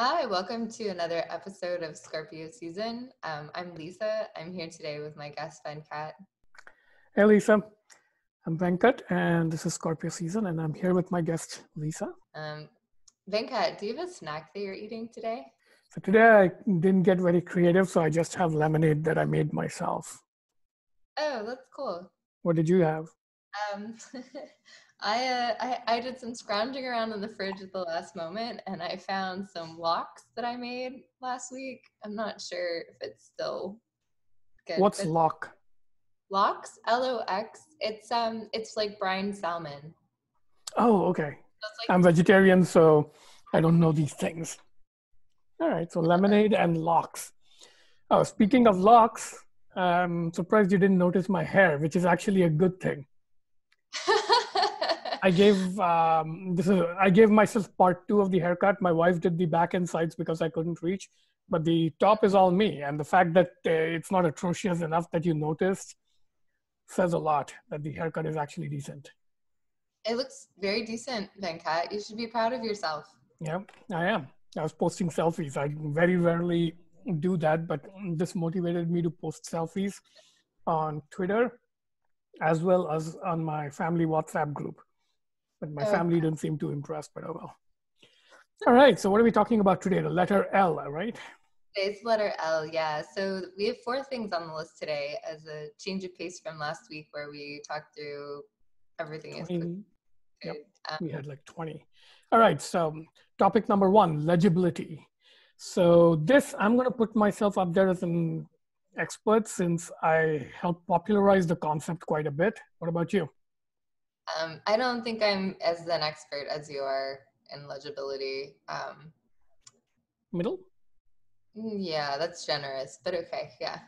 Hi, welcome to another episode of Scorpio Season. Um, I'm Lisa. I'm here today with my guest, Venkat. Hey, Lisa. I'm Venkat, and this is Scorpio Season, and I'm here with my guest, Lisa. Um, Venkat, do you have a snack that you're eating today? So today I didn't get very creative, so I just have lemonade that I made myself. Oh, that's cool. What did you have? Um, I, uh, I I did some scrounging around in the fridge at the last moment, and I found some lox that I made last week. I'm not sure if it's still good. What's lock? lox? L O X. It's um, it's like brine salmon. Oh, okay. So like I'm vegetarian, so I don't know these things. All right, so lemonade and locks. Oh, speaking of locks, I'm surprised you didn't notice my hair, which is actually a good thing. I gave um, this is I gave myself part two of the haircut. My wife did the back and sides because I couldn't reach, but the top is all me. And the fact that uh, it's not atrocious enough that you noticed says a lot. That the haircut is actually decent. It looks very decent, Venkat. You should be proud of yourself. Yeah, I am. I was posting selfies. I very rarely do that, but this motivated me to post selfies on Twitter as well as on my family WhatsApp group. But my Okay. family didn't seem too impressed, but oh well. All right, so what are we talking about today? The letter L, right? Today's letter L, yeah. So we have four things on the list today as a change of pace from last week where we talked through everything is 20, yep. Um, we had like 20. All right, so topic number one legibility. So, this I'm going to put myself up there as an expert since I helped popularize the concept quite a bit. What about you? Um, I don't think I'm as an expert as you are in legibility. Um, Middle? mm, yeah, that's generous, but okay, yeah.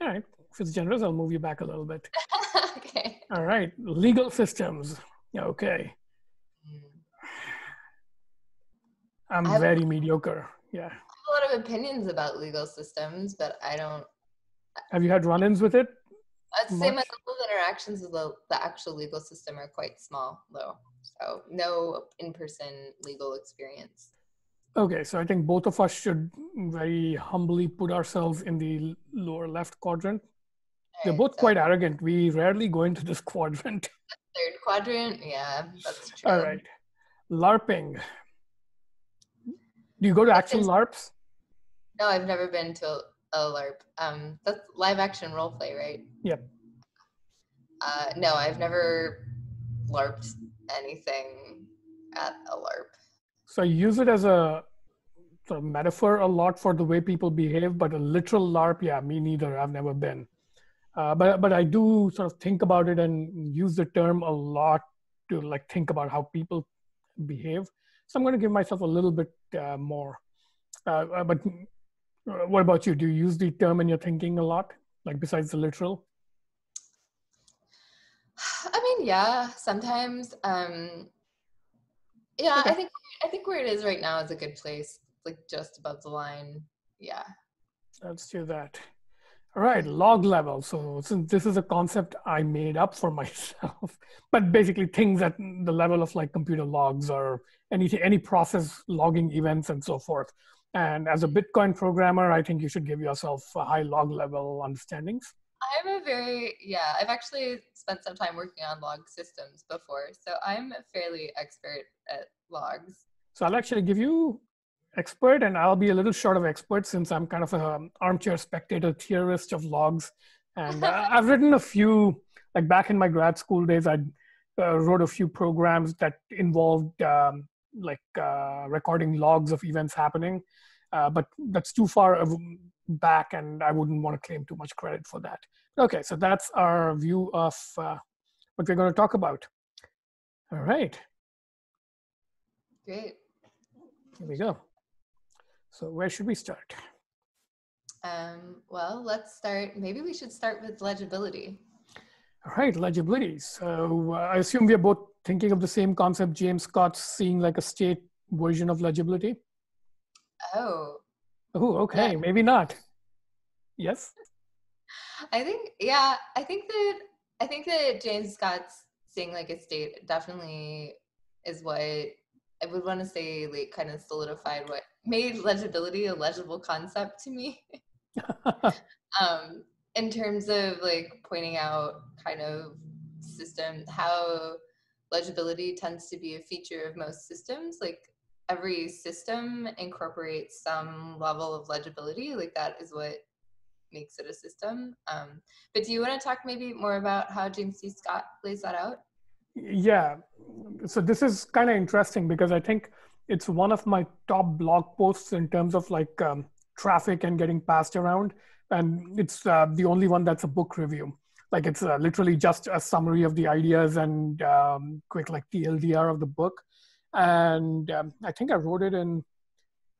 All right, if it's generous, I'll move you back a little bit. okay. All right, legal systems. Okay. I'm very mediocre. Yeah. I have a lot of opinions about legal systems, but I don't. Have you had run ins with it? I'd say my Much? Interactions with the, the actual legal system are quite small, though. So no in-person legal experience. Okay, so I think both of us should very humbly put ourselves in the lower left quadrant. They're both so quite arrogant. We rarely go into this quadrant. third quadrant. Yeah, that's true. All right. LARPing. Do you go to actual LARPs? No, I've never been to a, a LARP. Um, that's live action role play, right? Yep. Uh, no, I've never LARPed anything at a LARP. So I use it as a metaphor a lot for the way people behave, but a literal LARP, yeah, me neither. I've never been. Uh, but but I do sort of think about it and use the term a lot to like think about how people behave. So I'm going to give myself a little bit uh, more. Uh, uh, but uh, what about you? Do you use the term in your thinking a lot, like besides the literal? Mean, yeah, sometimes. Um, yeah, Okay. I think I think where it is right now is a good place, like just above the line. Yeah. Let's do that. All right, log level. So since this is a concept I made up for myself, but basically things at the level of like computer logs or anything, any process logging events and so forth. And as a Bitcoin programmer, I think you should give yourself a high log level understandings. I'm a very yeah. I've actually spent some time working on log systems before, so I'm fairly expert at logs. So I'll actually give you expert, and I'll be a little short of expert since I'm kind of an armchair spectator theorist of logs. And uh, I've written a few, like back in my grad school days, I uh, wrote a few programs that involved um, like uh, recording logs of events happening. Uh, but that's too far back, and I wouldn't want to claim too much credit for that. Okay, so that's our view of uh, what we're going to talk about. All right. Great. Here we go. So where should we start? Um, well, let's start. Maybe we should start with legibility. All right, legibility. So uh, I assume we are both thinking of the same concept James Scott's seeing like a state version of legibility. Oh, Oh, okay, Yeah. maybe not. Yes. I think yeah. I think that I think that James Scott's seeing like a state definitely is what I would want to say like kind of solidified what made legibility a legible concept to me. um, in terms of like pointing out kind of system how legibility tends to be a feature of most systems like every system incorporates some level of legibility like that is what makes it a system um, but do you want to talk maybe more about how james c. Scott lays that out? Yeah so this is kind of interesting because i think it's one of my top blog posts in terms of like um, traffic and getting passed around and it's uh, the only one that's a book review. Like it's uh, literally just a summary of the ideas and um, quick like tldr of the book and um, i think i wrote it in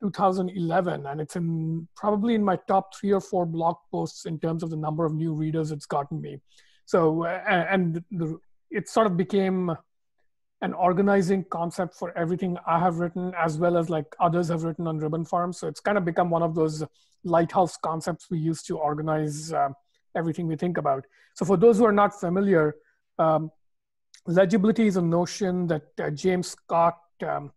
2011 and it's in probably in my top three or four blog posts in terms of the number of new readers it's gotten me so uh, and the, it sort of became an organizing concept for everything I have written, as well as like others have written on Ribbon Farm. So it's kind of become one of those lighthouse concepts we use to organize uh, everything we think about. So for those who are not familiar, um, legibility is a notion that uh, James Scott um,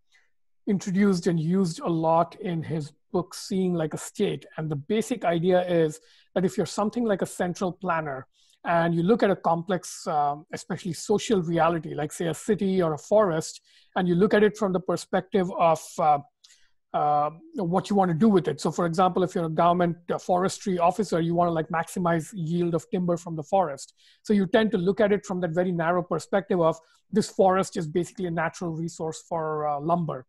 introduced and used a lot in his book, Seeing Like a State. And the basic idea is that if you're something like a central planner, and you look at a complex, um, especially social reality, like say a city or a forest, and you look at it from the perspective of uh, uh, what you want to do with it. So, for example, if you're a government uh, forestry officer, you want to like maximize yield of timber from the forest. So you tend to look at it from that very narrow perspective of this forest is basically a natural resource for uh, lumber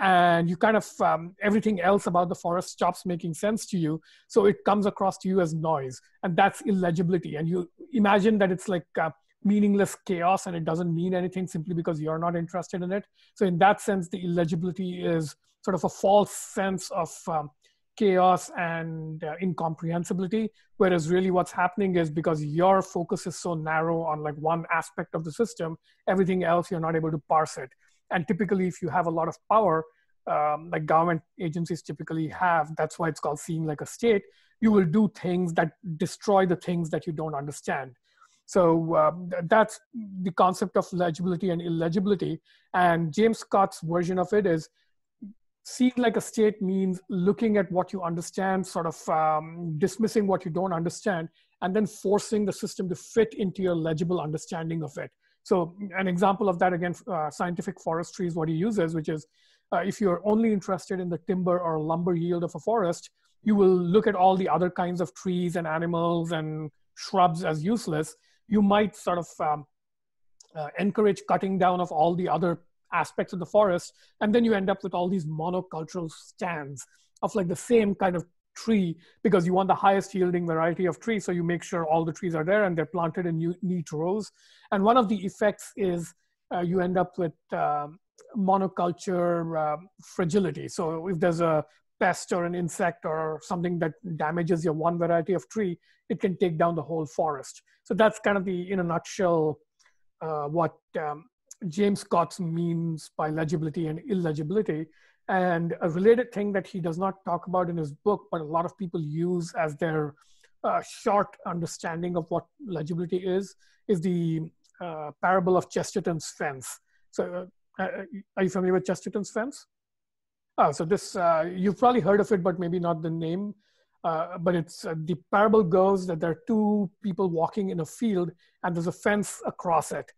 and you kind of um, everything else about the forest stops making sense to you so it comes across to you as noise and that's illegibility and you imagine that it's like uh, meaningless chaos and it doesn't mean anything simply because you're not interested in it so in that sense the illegibility is sort of a false sense of um, chaos and uh, incomprehensibility whereas really what's happening is because your focus is so narrow on like one aspect of the system everything else you're not able to parse it and typically, if you have a lot of power, um, like government agencies typically have, that's why it's called seeing like a state, you will do things that destroy the things that you don't understand. So um, that's the concept of legibility and illegibility. And James Scott's version of it is seeing like a state means looking at what you understand, sort of um, dismissing what you don't understand, and then forcing the system to fit into your legible understanding of it. So an example of that, again, uh, scientific forestry is what he uses, which is uh, if you're only interested in the timber or lumber yield of a forest, you will look at all the other kinds of trees and animals and shrubs as useless. You might sort of um, uh, encourage cutting down of all the other aspects of the forest, and then you end up with all these monocultural stands of like the same kind of tree because you want the highest yielding variety of trees. So you make sure all the trees are there and they're planted in neat rows. And one of the effects is uh, you end up with um, monoculture uh, fragility. So if there's a pest or an insect or something that damages your one variety of tree, it can take down the whole forest. So that's kind of the, in a nutshell, uh, what um, James Scott's means by legibility and illegibility. And a related thing that he does not talk about in his book, but a lot of people use as their uh, short understanding of what legibility is, is the uh, parable of Chesterton's fence. So, uh, uh are you familiar with Chesterton's fence? Oh, so this, uh, you've probably heard of it, but maybe not the name. Uh, but it's the parable goes that there are two people walking in a field and there's a fence across it.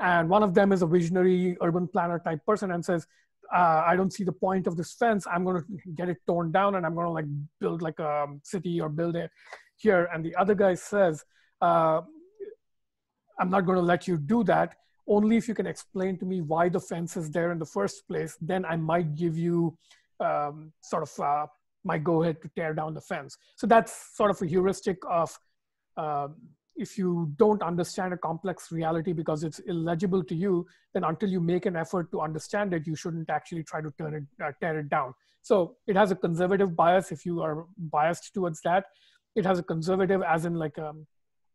And one of them is a visionary urban planner type person and says, uh, I don't see the point of this fence. I'm going to get it torn down and I'm going to like build like a city or build it here. And the other guy says, uh, I'm not going to let you do that. Only if you can explain to me why the fence is there in the first place, then I might give you um, sort of uh, my go ahead to tear down the fence. So that's sort of a heuristic of uh, if you don't understand a complex reality because it's illegible to you, then until you make an effort to understand it, you shouldn't actually try to turn it, uh, tear it down. So it has a conservative bias if you are biased towards that. It has a conservative as in like, um,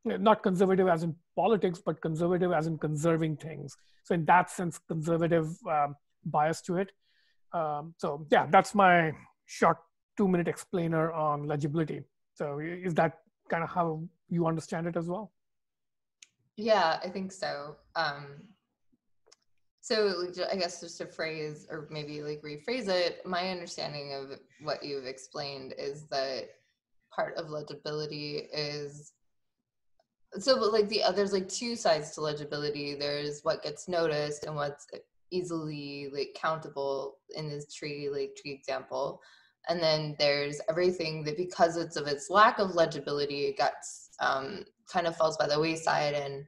not conservative as in politics, but conservative as in conserving things. So in that sense, conservative um, bias to it. Um, so yeah, that's my short two minute explainer on legibility. So is that kind of how you understand it as well? Yeah, I think so. Um, So I guess just to phrase or maybe like rephrase it, my understanding of what you've explained is that part of legibility is so but like the others like two sides to legibility. There's what gets noticed and what's easily like countable in this tree like tree example. And then there's everything that because it's of its lack of legibility, it gets um, kind of falls by the wayside and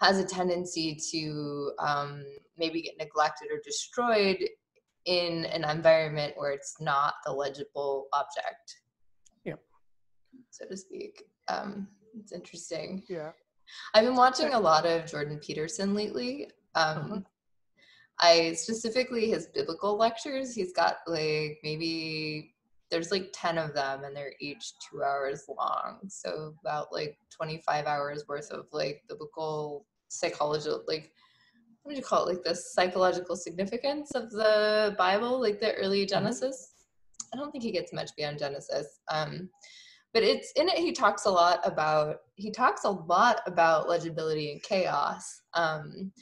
has a tendency to um, maybe get neglected or destroyed in an environment where it's not the legible object. Yeah. So to speak. Um, it's interesting. Yeah. I've been watching a lot of Jordan Peterson lately. Um, uh-huh. I specifically his biblical lectures. He's got like maybe there's like 10 of them and they're each two hours long. So about like 25 hours worth of like biblical psychological, like, what do you call it? Like the psychological significance of the Bible, like the early mm-hmm. Genesis. I don't think he gets much beyond Genesis. Um, but it's in it he talks a lot about he talks a lot about legibility and chaos um,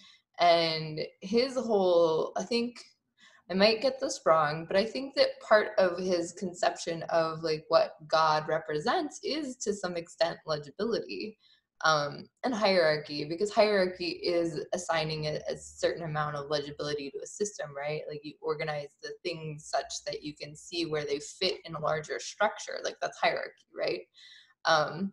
and his whole i think i might get this wrong but i think that part of his conception of like what god represents is to some extent legibility um, and hierarchy because hierarchy is assigning a, a, certain amount of legibility to a system right? Like you organize the things such that you can see where they fit in a larger structure. Like that's hierarchy right? Um,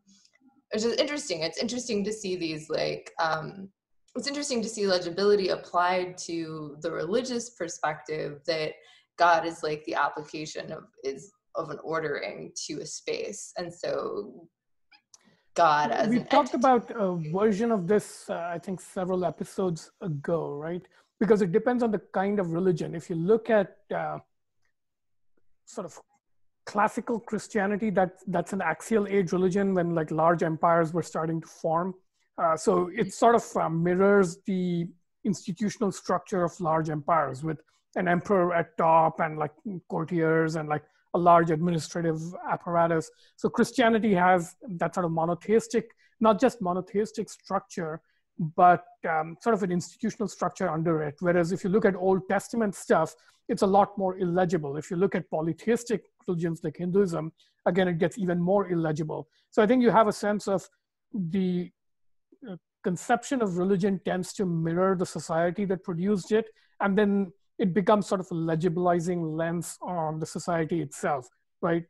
which is interesting. It's interesting to see these like um, it's interesting to see legibility applied to the religious perspective that god is like the application of is of an ordering to a space and so God as we talked entity. about a version of this, uh, I think, several episodes ago, right? Because it depends on the kind of religion. If you look at uh, sort of classical Christianity, that that's an axial age religion when like large empires were starting to form. Uh, so it sort of uh, mirrors the institutional structure of large empires with an emperor at top and like courtiers and like a large administrative apparatus. So Christianity has that sort of monotheistic, not just monotheistic structure, but um, sort of an institutional structure under it. Whereas if you look at Old Testament stuff, it's a lot more illegible. If you look at polytheistic religions like Hinduism, again, it gets even more illegible. So I think you have a sense of the conception of religion tends to mirror the society that produced it. And then it becomes sort of a legibilizing lens on the society itself, right?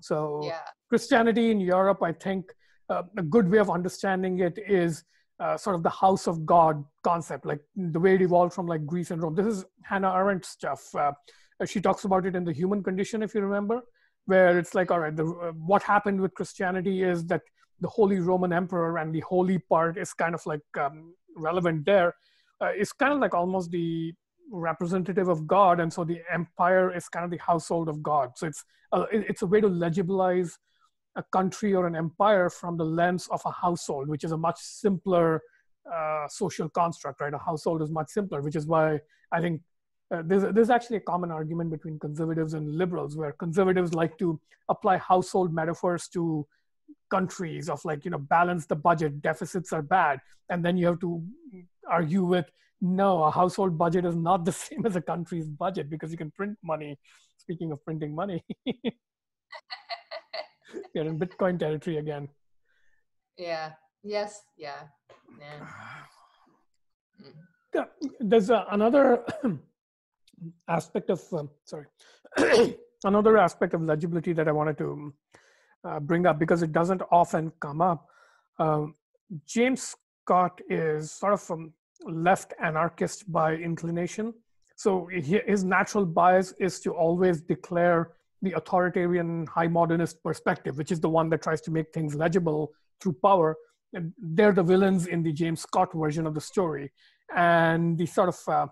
So yeah. Christianity in Europe, I think uh, a good way of understanding it is uh, sort of the house of God concept, like the way it evolved from like Greece and Rome. This is Hannah Arendt stuff. Uh, she talks about it in the Human Condition, if you remember, where it's like, all right, the, uh, what happened with Christianity is that the Holy Roman Emperor and the holy part is kind of like um, relevant there. Uh, it's kind of like almost the representative of God, and so the empire is kind of the household of God. So it's a, it's a way to legibilize a country or an empire from the lens of a household, which is a much simpler uh, social construct, right? A household is much simpler, which is why I think uh, there's, there's actually a common argument between conservatives and liberals, where conservatives like to apply household metaphors to countries of like, you know, balance the budget, deficits are bad. And then you have to argue with no, a household budget is not the same as a country's budget because you can print money. Speaking of printing money, you're in Bitcoin territory again. Yeah. Yes. Yeah. Yeah. there's uh, another aspect of um, sorry, another aspect of legibility that I wanted to uh, bring up because it doesn't often come up. Um, James Scott is sort of from left anarchist by inclination. So his natural bias is to always declare the authoritarian high modernist perspective, which is the one that tries to make things legible through power. And they're the villains in the James Scott version of the story. And the sort of uh,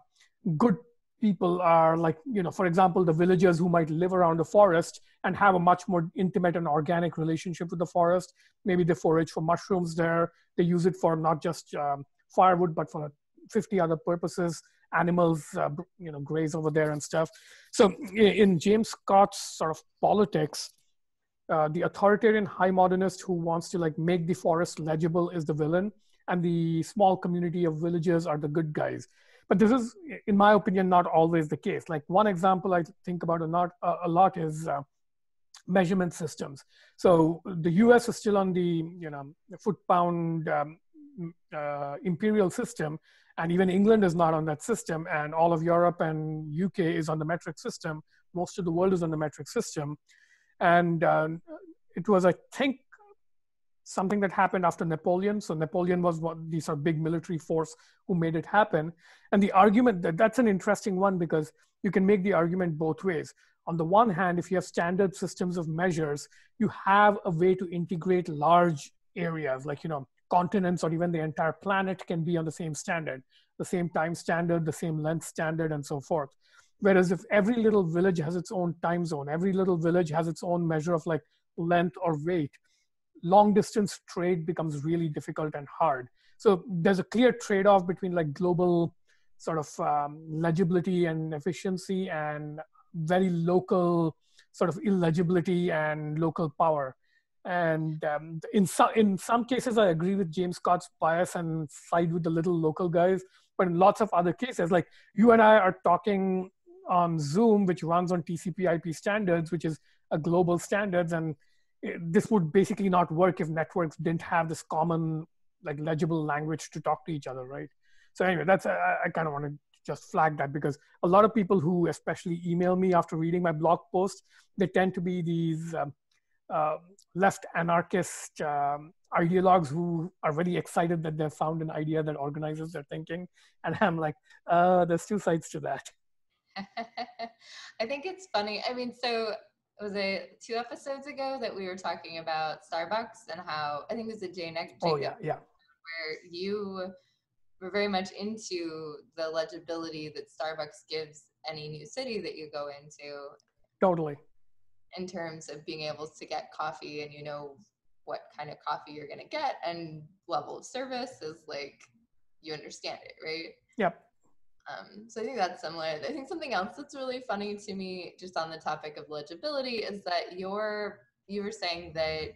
good people are like, you know, for example, the villagers who might live around the forest and have a much more intimate and organic relationship with the forest. Maybe they forage for mushrooms there. They use it for not just um, firewood, but for 50 other purposes animals uh, you know graze over there and stuff so in james scott's sort of politics uh, the authoritarian high modernist who wants to like make the forest legible is the villain and the small community of villagers are the good guys but this is, in my opinion, not always the case. Like one example I think about a lot, a lot is uh, measurement systems. So the US is still on the you know foot pound um, uh, imperial system, and even England is not on that system, and all of Europe and UK is on the metric system. Most of the world is on the metric system, and uh, it was I think something that happened after Napoleon. So Napoleon was one, the sort of big military force who made it happen. And the argument that that's an interesting one because you can make the argument both ways on the one hand, if you have standard systems of measures, you have a way to integrate large areas like, you know, continents or even the entire planet can be on the same standard, the same time standard, the same length standard, and so forth. Whereas if every little village has its own time zone, every little village has its own measure of like length or weight, long distance trade becomes really difficult and hard. So there's a clear trade off between like global sort of um, legibility and efficiency and very local sort of illegibility and local power. And um, in some in some cases, I agree with James Scott's bias and side with the little local guys. But in lots of other cases, like you and I are talking on Zoom, which runs on TCP/IP standards, which is a global standards, and this would basically not work if networks didn't have this common like legible language to talk to each other, right? So anyway, that's I, I kind of want to just flag that because a lot of people who especially email me after reading my blog post, they tend to be these um, uh, left anarchist um, ideologues who are very excited that they've found an idea that organizes their thinking. And I'm like, uh, there's two sides to that. I think it's funny. I mean, so was it two episodes ago that we were talking about Starbucks and how I think it was a J Neck. Oh yeah, yeah. Where you we're very much into the legibility that Starbucks gives any new city that you go into. Totally. In terms of being able to get coffee and you know what kind of coffee you're going to get and level of service is like you understand it, right? Yep. Um, so I think that's similar. I think something else that's really funny to me, just on the topic of legibility, is that you're you were saying that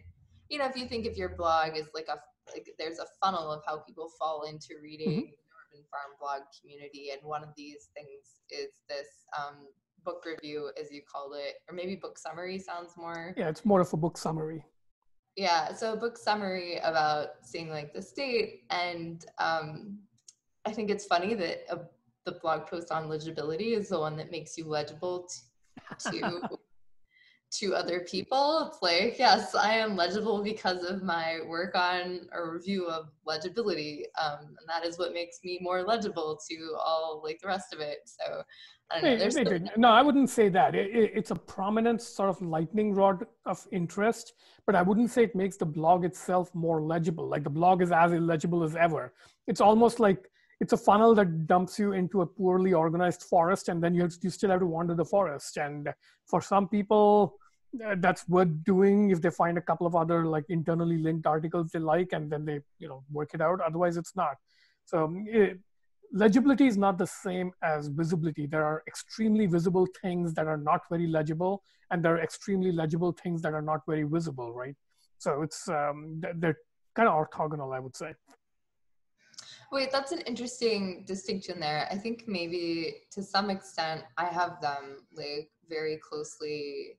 you know if you think of your blog as like a like there's a funnel of how people fall into reading mm-hmm. Ribbon Farm blog community and one of these things is this um, book review as you called it or maybe book summary sounds more yeah it's more of a book summary yeah so a book summary about seeing like the state and um, i think it's funny that a, the blog post on legibility is the one that makes you legible to, to to other people. It's like, yes, I am legible because of my work on a review of legibility. Um, and that is what makes me more legible to all like the rest of it. So I don't know. Still- no, I wouldn't say that. It, it, it's a prominent sort of lightning rod of interest, but I wouldn't say it makes the blog itself more legible. Like the blog is as illegible as ever. It's almost like it's a funnel that dumps you into a poorly organized forest and then you, you still have to wander the forest. And for some people uh, that's worth doing if they find a couple of other like internally linked articles they like and then they you know work it out. Otherwise it's not. So um, it, legibility is not the same as visibility. There are extremely visible things that are not very legible and there are extremely legible things that are not very visible right? So it's um, they're kind of orthogonal i would say Wait, that's an interesting distinction there. I think maybe to some extent I have them like very closely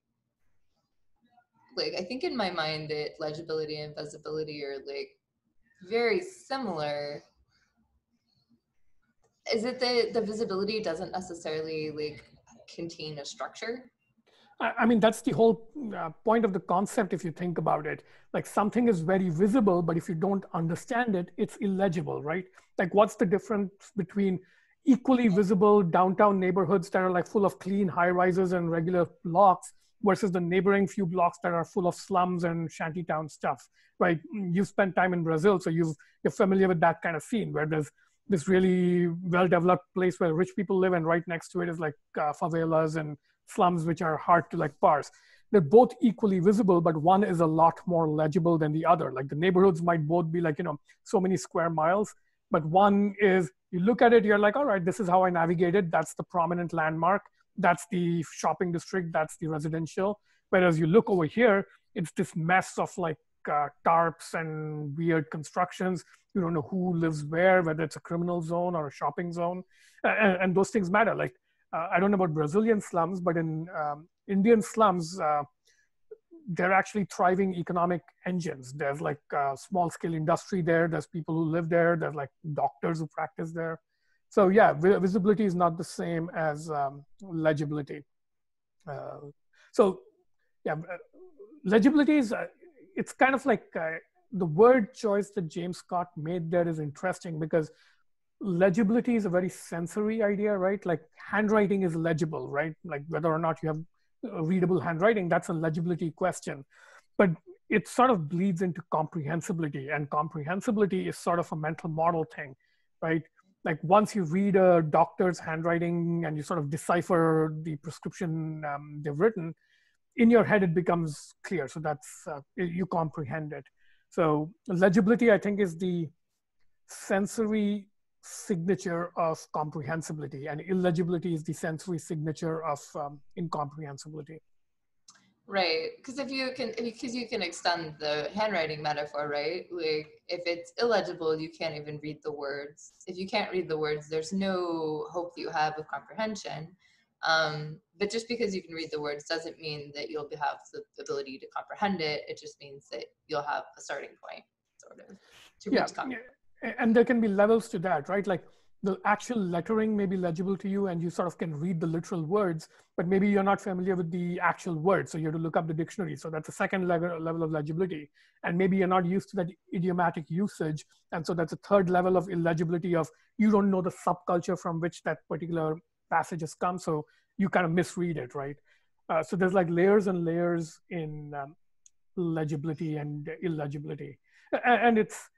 like I think in my mind that legibility and visibility are like very similar. Is it that the visibility doesn't necessarily like contain a structure? I mean, that's the whole uh, point of the concept if you think about it. Like something is very visible, but if you don't understand it, it's illegible, right? Like, what's the difference between equally visible downtown neighborhoods that are like full of clean high rises and regular blocks versus the neighboring few blocks that are full of slums and shantytown stuff, right? You've spent time in Brazil, so you are familiar with that kind of scene where there's this really well-developed place where rich people live, and right next to it is like uh, favelas and slums, which are hard to like parse. They're both equally visible, but one is a lot more legible than the other. Like the neighborhoods might both be like you know so many square miles, but one is you look at it, you're like, all right, this is how I navigated. That's the prominent landmark that's the shopping district, that's the residential. Whereas you look over here, it's this mess of like uh, tarps and weird constructions. You don't know who lives where, whether it's a criminal zone or a shopping zone, and, and those things matter. Like uh, I don't know about Brazilian slums, but in um, Indian slums, uh, they're actually thriving economic engines. There's like small scale industry there. There's people who live there. There's like doctors who practice there. So yeah, visibility is not the same as um, legibility. Uh, so yeah, uh, legibility is, uh, it's kind of like the word choice that James Scott made there is interesting because legibility is a very sensory idea, right? Like handwriting is legible, right? Like whether or not you have readable handwriting, that's a legibility question. But it sort of bleeds into comprehensibility, and comprehensibility is sort of a mental model thing, right? Like once you read a doctor's handwriting and you sort of decipher the prescription um, they've written, in your head it becomes clear. So that's uh, you comprehend it. So legibility, I think, is the sensory signature of comprehensibility, and illegibility is the sensory signature of um, incomprehensibility. Right, because if you can, because you can extend the handwriting metaphor, right? Like if it's illegible, you can't even read the words. If you can't read the words, there's no hope that you have of comprehension. Um, but just because you can read the words doesn't mean that you'll have the ability to comprehend it. It just means that you'll have a starting point, sort of, to yeah, yeah. And there can be levels to that, right? Like the actual lettering may be legible to you and you sort of can read the literal words, but maybe you're not familiar with the actual words. So you have to look up the dictionary. So that's a second level, level of legibility. And maybe you're not used to that idiomatic usage. And so that's a third level of illegibility of you don't know the subculture from which that particular passage has come. So you kind of misread it, right? Uh, so there's like layers and layers in um, legibility and illegibility. And, and it's,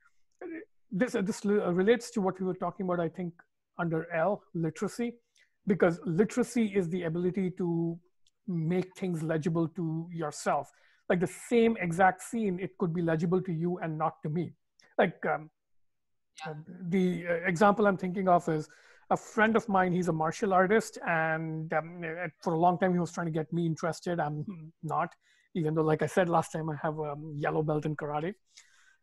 this this relates to what we were talking about i think under l literacy because literacy is the ability to make things legible to yourself. Like the same exact scene it could be legible to you and not to me. Like um, yeah. the uh, example i'm thinking of is a friend of mine he's a martial artist and um, for a long time he was trying to get me interested. I'm not even though like i said last time i have a yellow belt in karate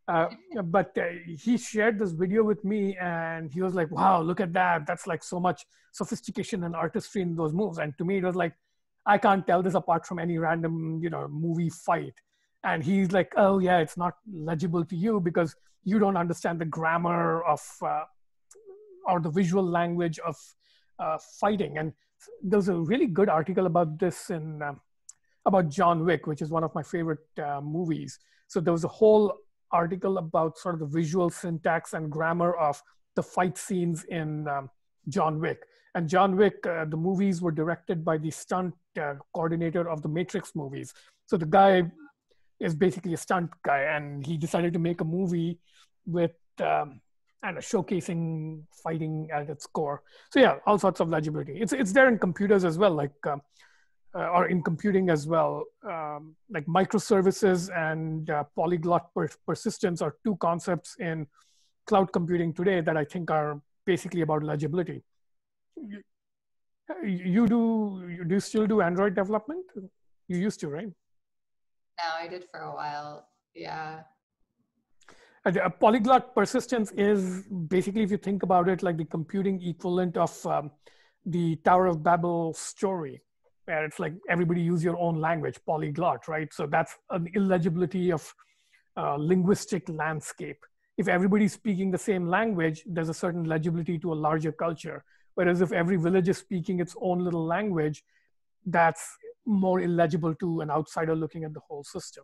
uh, but uh, he shared this video with me and he was like, wow, look at that. That's like so much sophistication and artistry in those moves. And to me, it was like, I can't tell this apart from any random, you know, movie fight. And he's like, oh yeah, it's not legible to you because you don't understand the grammar of, uh, or the visual language of uh, fighting. And there's a really good article about this in, um, about John Wick, which is one of my favorite uh, movies. So there was a whole article about sort of the visual syntax and grammar of the fight scenes in um, John Wick. And John Wick, uh, the movies were directed by the stunt uh, coordinator of the Matrix movies. So the guy is basically a stunt guy, and he decided to make a movie with um, and showcasing fighting at its core. So yeah, all sorts of legibility. It's it's there in computers as well. Like um, uh, or in computing as well, um, like microservices and uh, polyglot per persistence are two concepts in cloud computing today that I think are basically about legibility. You, you do you do still do Android development? You used to, right? No, I did for a while. Yeah. A polyglot persistence is basically, if you think about it, like the computing equivalent of um, the Tower of Babel story where it's like everybody use your own language, polyglot, right? So that's an illegibility of uh, linguistic landscape. If everybody's speaking the same language, there's a certain legibility to a larger culture. Whereas if every village is speaking its own little language, that's more illegible to an outsider looking at the whole system.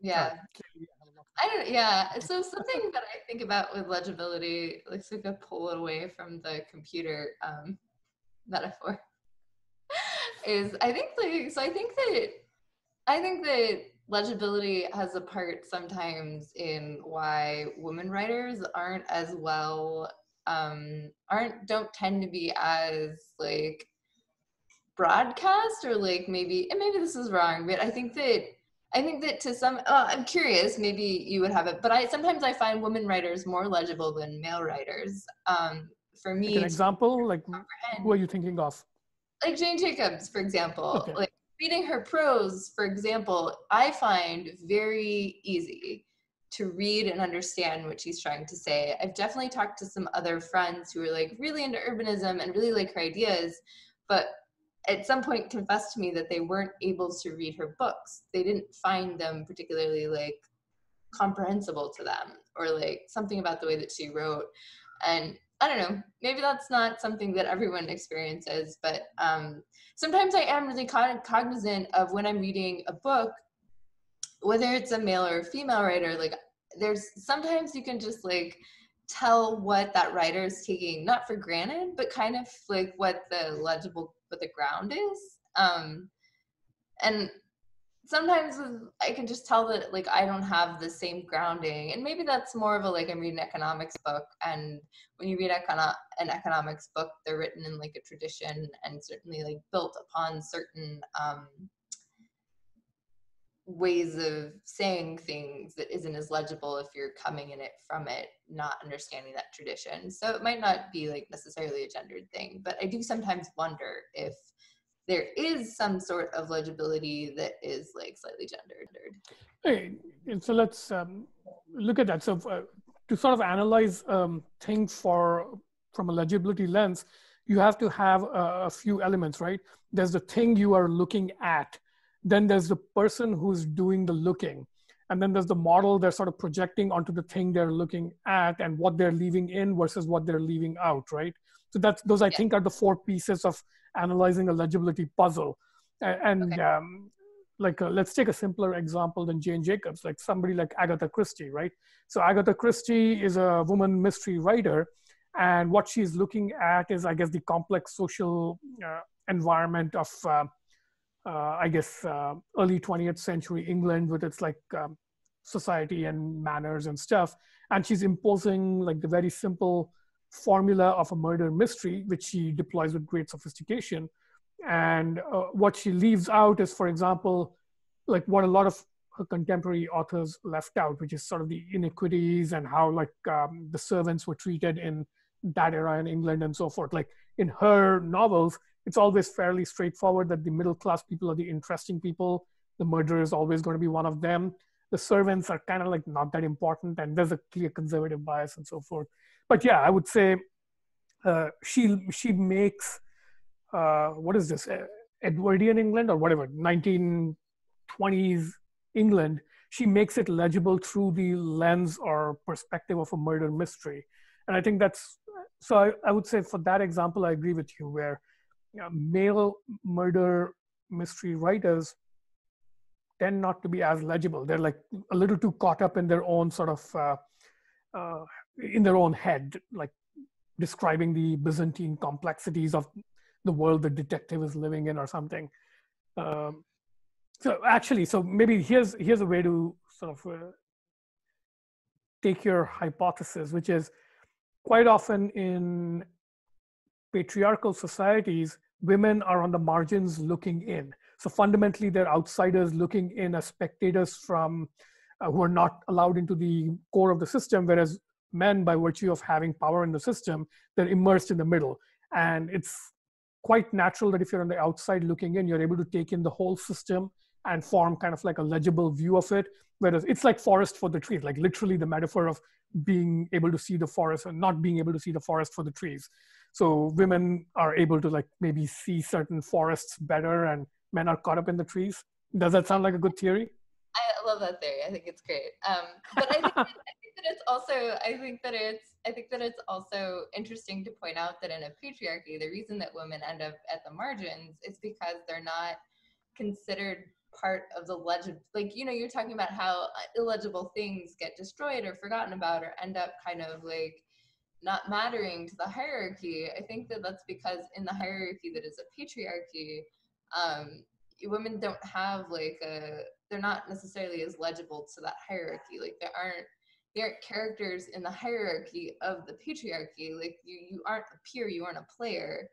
Yeah. I don't, yeah. So something that I think about with legibility, looks like if pull it away from the computer um, metaphor, is I think like so I think that I think that legibility has a part sometimes in why women writers aren't as well um aren't don't tend to be as like broadcast or like maybe and maybe this is wrong but i think that i think that to some uh, i'm curious maybe you would have it but i sometimes i find women writers more legible than male writers. Um for me like an example like who are you thinking of like Jane Jacobs, for example. Okay. Like reading her prose, for example, I find very easy to read and understand what she's trying to say. I've definitely talked to some other friends who are like really into urbanism and really like her ideas, but at some point confessed to me that they weren't able to read her books. They didn't find them particularly like comprehensible to them or like something about the way that she wrote. And I don't know, maybe that's not something that everyone experiences, but um, sometimes I am really cognizant of when I'm reading a book, whether it's a male or a female writer, like there's sometimes you can just like tell what that writer is taking, not for granted, but kind of like what the legible, what the ground is. Um, and sometimes I can just tell that like I don't have the same grounding, and maybe that's more of a like I'm reading an economics book, and when you read econo- an economics book, they're written in like a tradition and certainly like built upon certain um, ways of saying things that isn't as legible if you're coming in it from it not understanding that tradition. So it might not be like necessarily a gendered thing but i do sometimes wonder if there is some sort of legibility that is like slightly gendered. Hey, so let's um, look at that. So uh, to sort of analyze um, things for from a legibility lens, you have to have a, a few elements, right? There's the thing you are looking at. Then there's the person who's doing the looking. And then there's the model they're sort of projecting onto the thing they're looking at and what they're leaving in versus what they're leaving out, right? So that's those I yeah. think are the four pieces of analyzing a legibility puzzle. And okay. um, like uh, let's take a simpler example than Jane Jacobs, like somebody like Agatha Christie, right? So Agatha Christie is a woman mystery writer, and what she's looking at is, I guess, the complex social uh, environment of, uh, I guess, uh, early 20th century England with its like um, society and manners and stuff, and she's imposing like the very simple formula of a murder mystery, which she deploys with great sophistication. And uh, what she leaves out is, for example, like what a lot of her contemporary authors left out, which is sort of the inequities and how like um, the servants were treated in that era in England and so forth. Like in her novels, it's always fairly straightforward that the middle class people are the interesting people. The murderer is always going to be one of them. The servants are kind of like not that important, and there's a clear conservative bias and so forth but yeah, I would say uh, she she makes uh, what is this Edwardian England or whatever 1920s England. She makes it legible through the lens or perspective of a murder mystery, and I think that's so. I, I would say for that example, I agree with you. Where you know, male murder mystery writers tend not to be as legible. They're like a little too caught up in their own sort of uh, uh, in their own head, like describing the Byzantine complexities of the world the detective is living in or something. Um, so actually, so maybe here's here's a way to sort of uh, take your hypothesis, which is quite often in patriarchal societies, women are on the margins looking in. So fundamentally, they're outsiders looking in as spectators from uh, who are not allowed into the core of the system, whereas men, by virtue of having power in the system, they're immersed in the middle. And it's quite natural that if you're on the outside looking in, you're able to take in the whole system and form kind of like a legible view of it. Whereas it's like forest for the trees, like literally the metaphor of being able to see the forest and not being able to see the forest for the trees. So women are able to like maybe see certain forests better and men are caught up in the trees. Does that sound like a good theory? I love that theory. I think it's great. Um, but I think, that it's also I think that it's I think that it's also interesting to point out that in a patriarchy, the reason that women end up at the margins is because they're not considered part of the legend like you know you're talking about how illegible things get destroyed or forgotten about or end up kind of like not mattering to the hierarchy i think that that's because in the hierarchy that is a patriarchy um, women don't have like a they're not necessarily as legible to that hierarchy like there aren't they aren't characters in the hierarchy of the patriarchy. Like you, you aren't a peer, you aren't a player.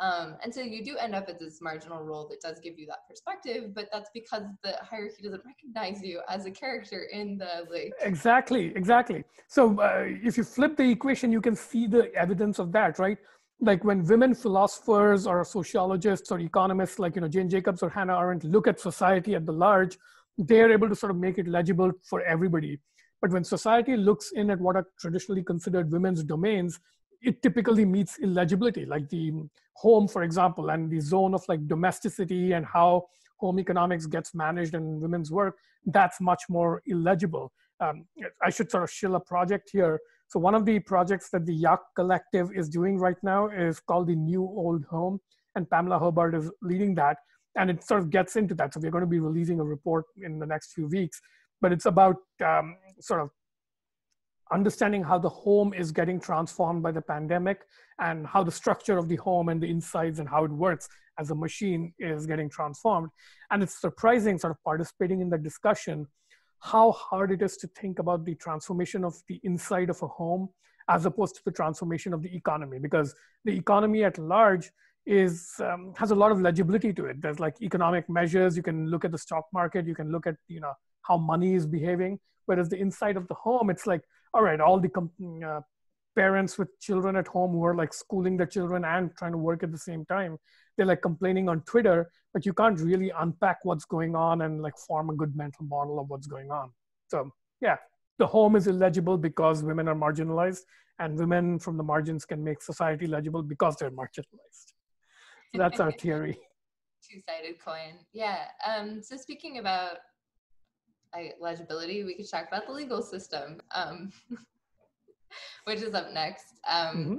Um, and so you do end up at this marginal role that does give you that perspective, but that's because the hierarchy doesn't recognize you as a character in the like. Exactly, exactly. So uh, if you flip the equation, you can see the evidence of that, right? like when women philosophers or sociologists or economists like you know Jane Jacobs or Hannah Arendt look at society at the large, they're able to sort of make it legible for everybody. But when society looks in at what are traditionally considered women's domains, it typically meets illegibility, like the home, for example, and the zone of like domesticity and how home economics gets managed and women's work, that's much more illegible. Um, I should sort of shill a project here. So one of the projects that the Yak Collective is doing right now is called the New Old Home, and Pamela Hobart is leading that. And it sort of gets into that. So we're going to be releasing a report in the next few weeks, but it's about um, sort of understanding how the home is getting transformed by the pandemic and how the structure of the home and the insides and how it works as a machine is getting transformed. And it's surprising, sort of participating in the discussion, how hard it is to think about the transformation of the inside of a home as opposed to the transformation of the economy, because the economy at large is um, has a lot of legibility to it. There's like economic measures. You can look at the stock market. You can look at you know how money is behaving. Whereas the inside of the home, it's like all right, all the uh, parents with children at home who are like schooling their children and trying to work at the same time they're like complaining on twitter but you can't really unpack what's going on and like form a good mental model of what's going on. So yeah the home is illegible because women are marginalized and women from the margins can make society legible because they're marginalized. So that's our theory. Two-sided coin. Yeah um, so speaking about I, legibility we could talk about the legal system um, which is up next. Um, mm-hmm.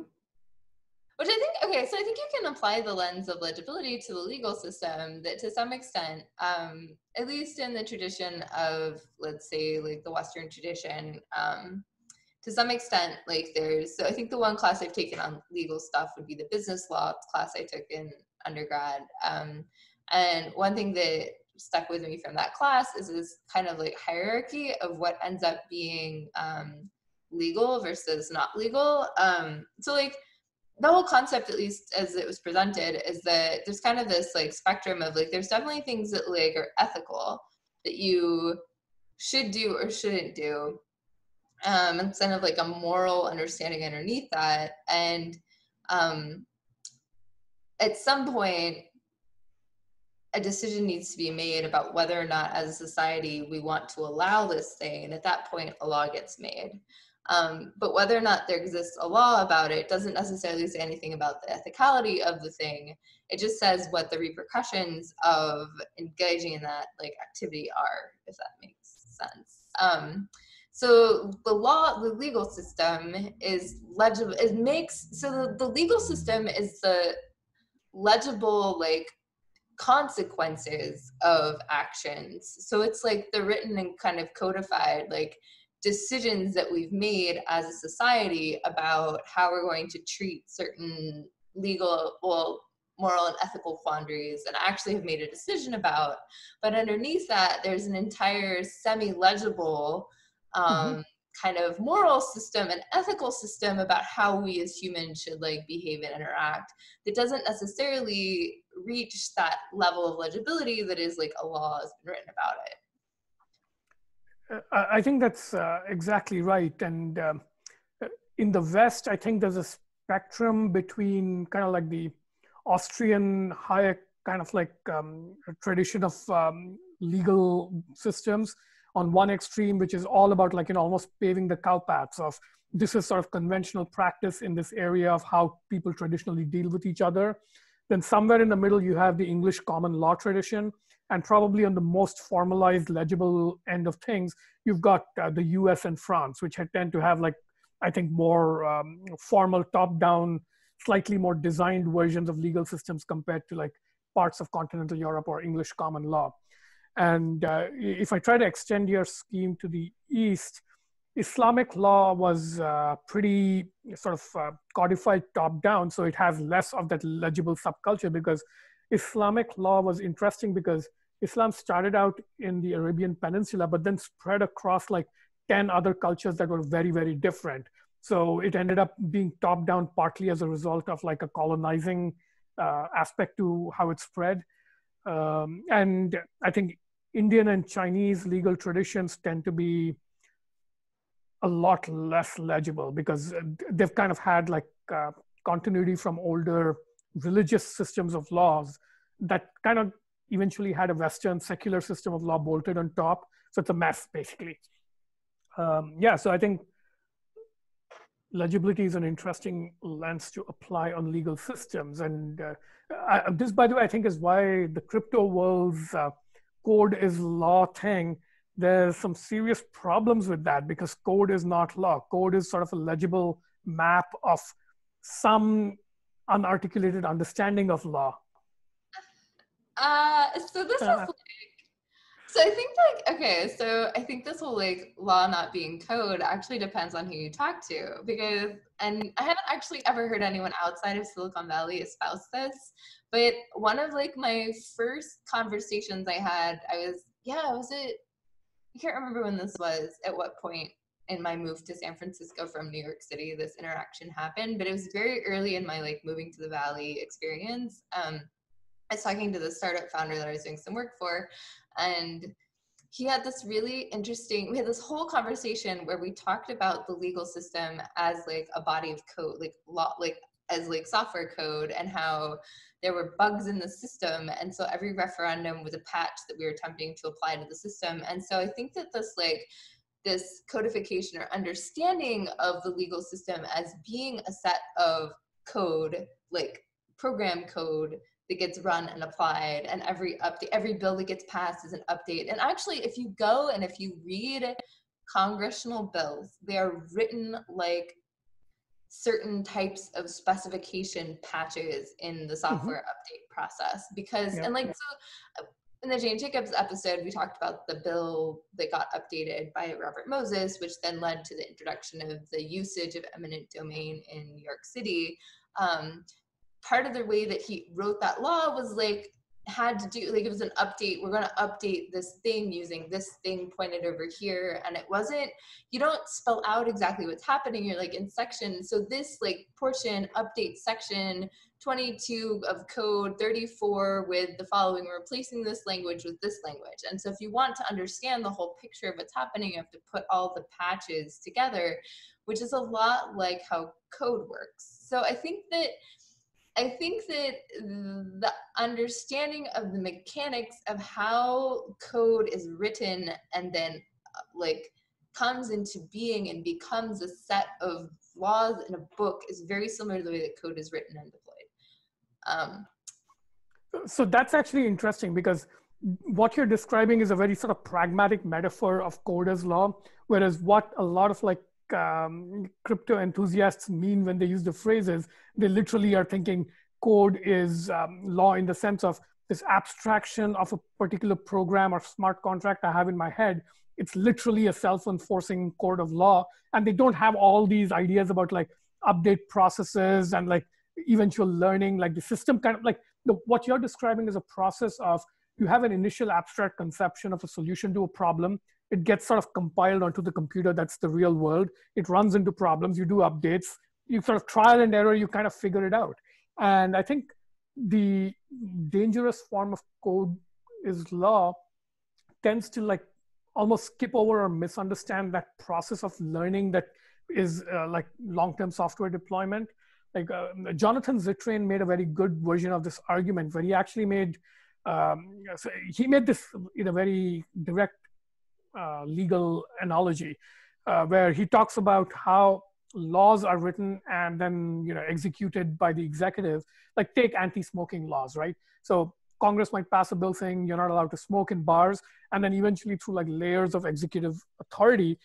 Which I think, okay, so I think you can apply the lens of legibility to the legal system that to some extent, um, at least in the tradition of, let's say, like the Western tradition, um, to some extent, like there's, so I think the one class I've taken on legal stuff would be the business law class I took in undergrad. Um, and one thing that stuck with me from that class is this kind of like hierarchy of what ends up being um, legal versus not legal. Um, so like the whole concept, at least as it was presented, is that there's kind of this like spectrum of like there's definitely things that like are ethical that you should do or shouldn't do. Um, kind of like a moral understanding underneath that. And um, at some point, a decision needs to be made about whether or not, as a society, we want to allow this thing. And at that point, a law gets made. Um, but whether or not there exists a law about it doesn't necessarily say anything about the ethicality of the thing. It just says what the repercussions of engaging in that like activity are, if that makes sense. Um, so the law, the legal system is legible. It makes so the, the legal system is the legible like consequences of actions. So it's like the written and kind of codified like decisions that we've made as a society about how we're going to treat certain legal well moral and ethical quandaries and actually have made a decision about but underneath that there's an entire semi-legible um, mm-hmm. kind of moral system and ethical system about how we as humans should like behave and interact that doesn't necessarily reach that level of legibility that is like a law has been written about it I think that's uh, exactly right. And um, in the West, I think there's a spectrum between kind of like the Austrian Hayek kind of like um, tradition of um, legal systems on one extreme, which is all about like, you know, almost paving the cow paths of this is sort of conventional practice in this area of how people traditionally deal with each other. Then somewhere in the middle, you have the English common law tradition, and probably on the most formalized legible end of things you've got uh, the us and france which tend to have like i think more um, formal top down slightly more designed versions of legal systems compared to like parts of continental europe or english common law. And uh, if i try to extend your scheme to the east islamic law was uh, pretty sort of uh, codified top down so it has less of that legible subculture because islamic law was interesting because Islam started out in the Arabian Peninsula, but then spread across like 10 other cultures that were very, very different. So it ended up being top down partly as a result of like a colonizing uh, aspect to how it spread. Um, and I think Indian and Chinese legal traditions tend to be a lot less legible because they've kind of had like uh, continuity from older religious systems of laws that kind of eventually had a Western secular system of law bolted on top. So it's a mess, basically. Um, yeah, so I think legibility is an interesting lens to apply on legal systems. And uh, I, this, by the way, I think is why the crypto world's uh, code is law thing. There's some serious problems with that because code is not law. Code is sort of a legible map of some unarticulated understanding of law. Uh, so this uh, is like, so I think like okay, so I think this whole like law not being code actually depends on who you talk to because and I haven't actually ever heard anyone outside of Silicon Valley espouse this, but one of like my first conversations I had, I was yeah, was it can't remember when this was, at what point in my move to San Francisco from New York City this interaction happened, but it was very early in my like moving to the valley experience. Um, I was talking to the startup founder that I was doing some work for, and he had this really interesting we had this whole conversation where we talked about the legal system as like a body of code like law like as like software code and how there were bugs in the system and so every referendum was a patch that we were attempting to apply to the system. And so i think that this like this codification or understanding of the legal system as being a set of code like program code that gets run and applied and every update every bill that gets passed is an update. And actually if you go and if you read congressional bills they are written like certain types of specification patches in the mm-hmm. software mm-hmm. update process because and like so in the Jane Jacobs episode, we talked about the bill that got updated by Robert Moses, which then led to the introduction of the usage of eminent domain in New York City. Um, part of the way that he wrote that law was like had to do like it was an update we're going to update this thing using this thing pointed over here and it wasn't you don't spell out exactly what's happening you're like in section so this like portion update section 22 of code 34 with the following replacing this language with this language and so if you want to understand the whole picture of what's happening you have to put all the patches together which is a lot like how code works. So i think that I think that the understanding of the mechanics of how code is written and then uh, like comes into being and becomes a set of laws in a book is very similar to the way that code is written and deployed. Um, so that's actually interesting because what you're describing is a very sort of pragmatic metaphor of code as law, whereas what a lot of like um, crypto enthusiasts mean when they use the phrases. They literally are thinking code is um, law in the sense of this abstraction of a particular program or smart contract I have in my head. It's literally a self-enforcing code of law, and they don't have all these ideas about like update processes and like eventual learning. Like the system kind of like the, what you're describing is a process of you have an initial abstract conception of a solution to a problem it gets sort of compiled onto the computer that's the real world. It runs into problems you do updates you sort of trial and error you kind of figure it out. And i think the dangerous form of code is law tends to like almost skip over or misunderstand that process of learning that is uh, like long-term software deployment. Like uh, jonathan zittrain made a very good version of this argument where he actually made um, so he made this in a very direct uh, legal analogy uh, where he talks about how laws are written and then you know executed by the executive like take anti-smoking laws right? So congress might pass a bill saying you're not allowed to smoke in bars and then eventually through like layers of executive authority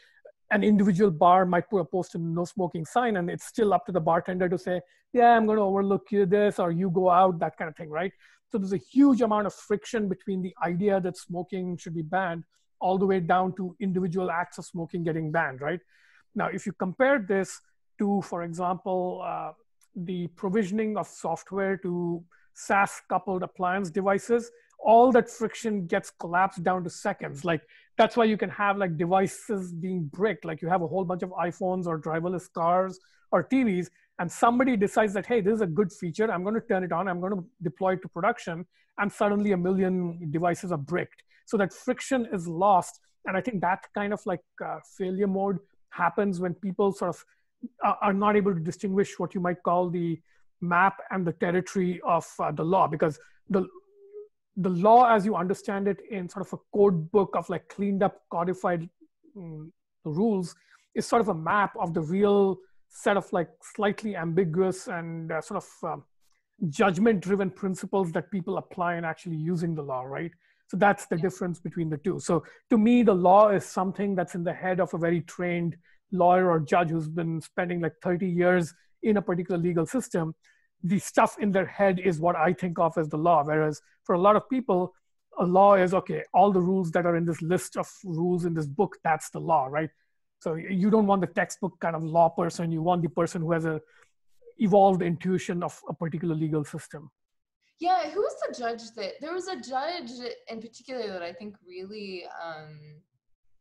an individual bar might put a post in no smoking sign and it's still up to the bartender to say yeah i'm going to overlook you this or you go out that kind of thing right? So there's a huge amount of friction between the idea that smoking should be banned all the way down to individual acts of smoking getting banned right now, if you compare this to, for example, uh, the provisioning of software to SaaS coupled appliance devices, all that friction gets collapsed down to seconds. Like that's why you can have like devices being bricked. Like you have a whole bunch of iPhones or driverless cars or TVs, and somebody decides that hey, this is a good feature. I'm going to turn it on. I'm going to deploy it to production, and suddenly a million devices are bricked. So that friction is lost, and I think that kind of like uh, failure mode happens when people sort of are not able to distinguish what you might call the map and the territory of uh, the law because the the law as you understand it in sort of a code book of like cleaned up codified um, rules is sort of a map of the real set of like slightly ambiguous and uh, sort of um, judgment driven principles that people apply in actually using the law right so that's the difference between the two so to me the law is something that's in the head of a very trained lawyer or judge who's been spending like 30 years in a particular legal system the stuff in their head is what I think of as the law. Whereas for a lot of people, a law is okay, all the rules that are in this list of rules in this book, that's the law, right? So you don't want the textbook kind of law person, you want the person who has a evolved intuition of a particular legal system. Yeah, who was the judge that there was a judge in particular that I think really um,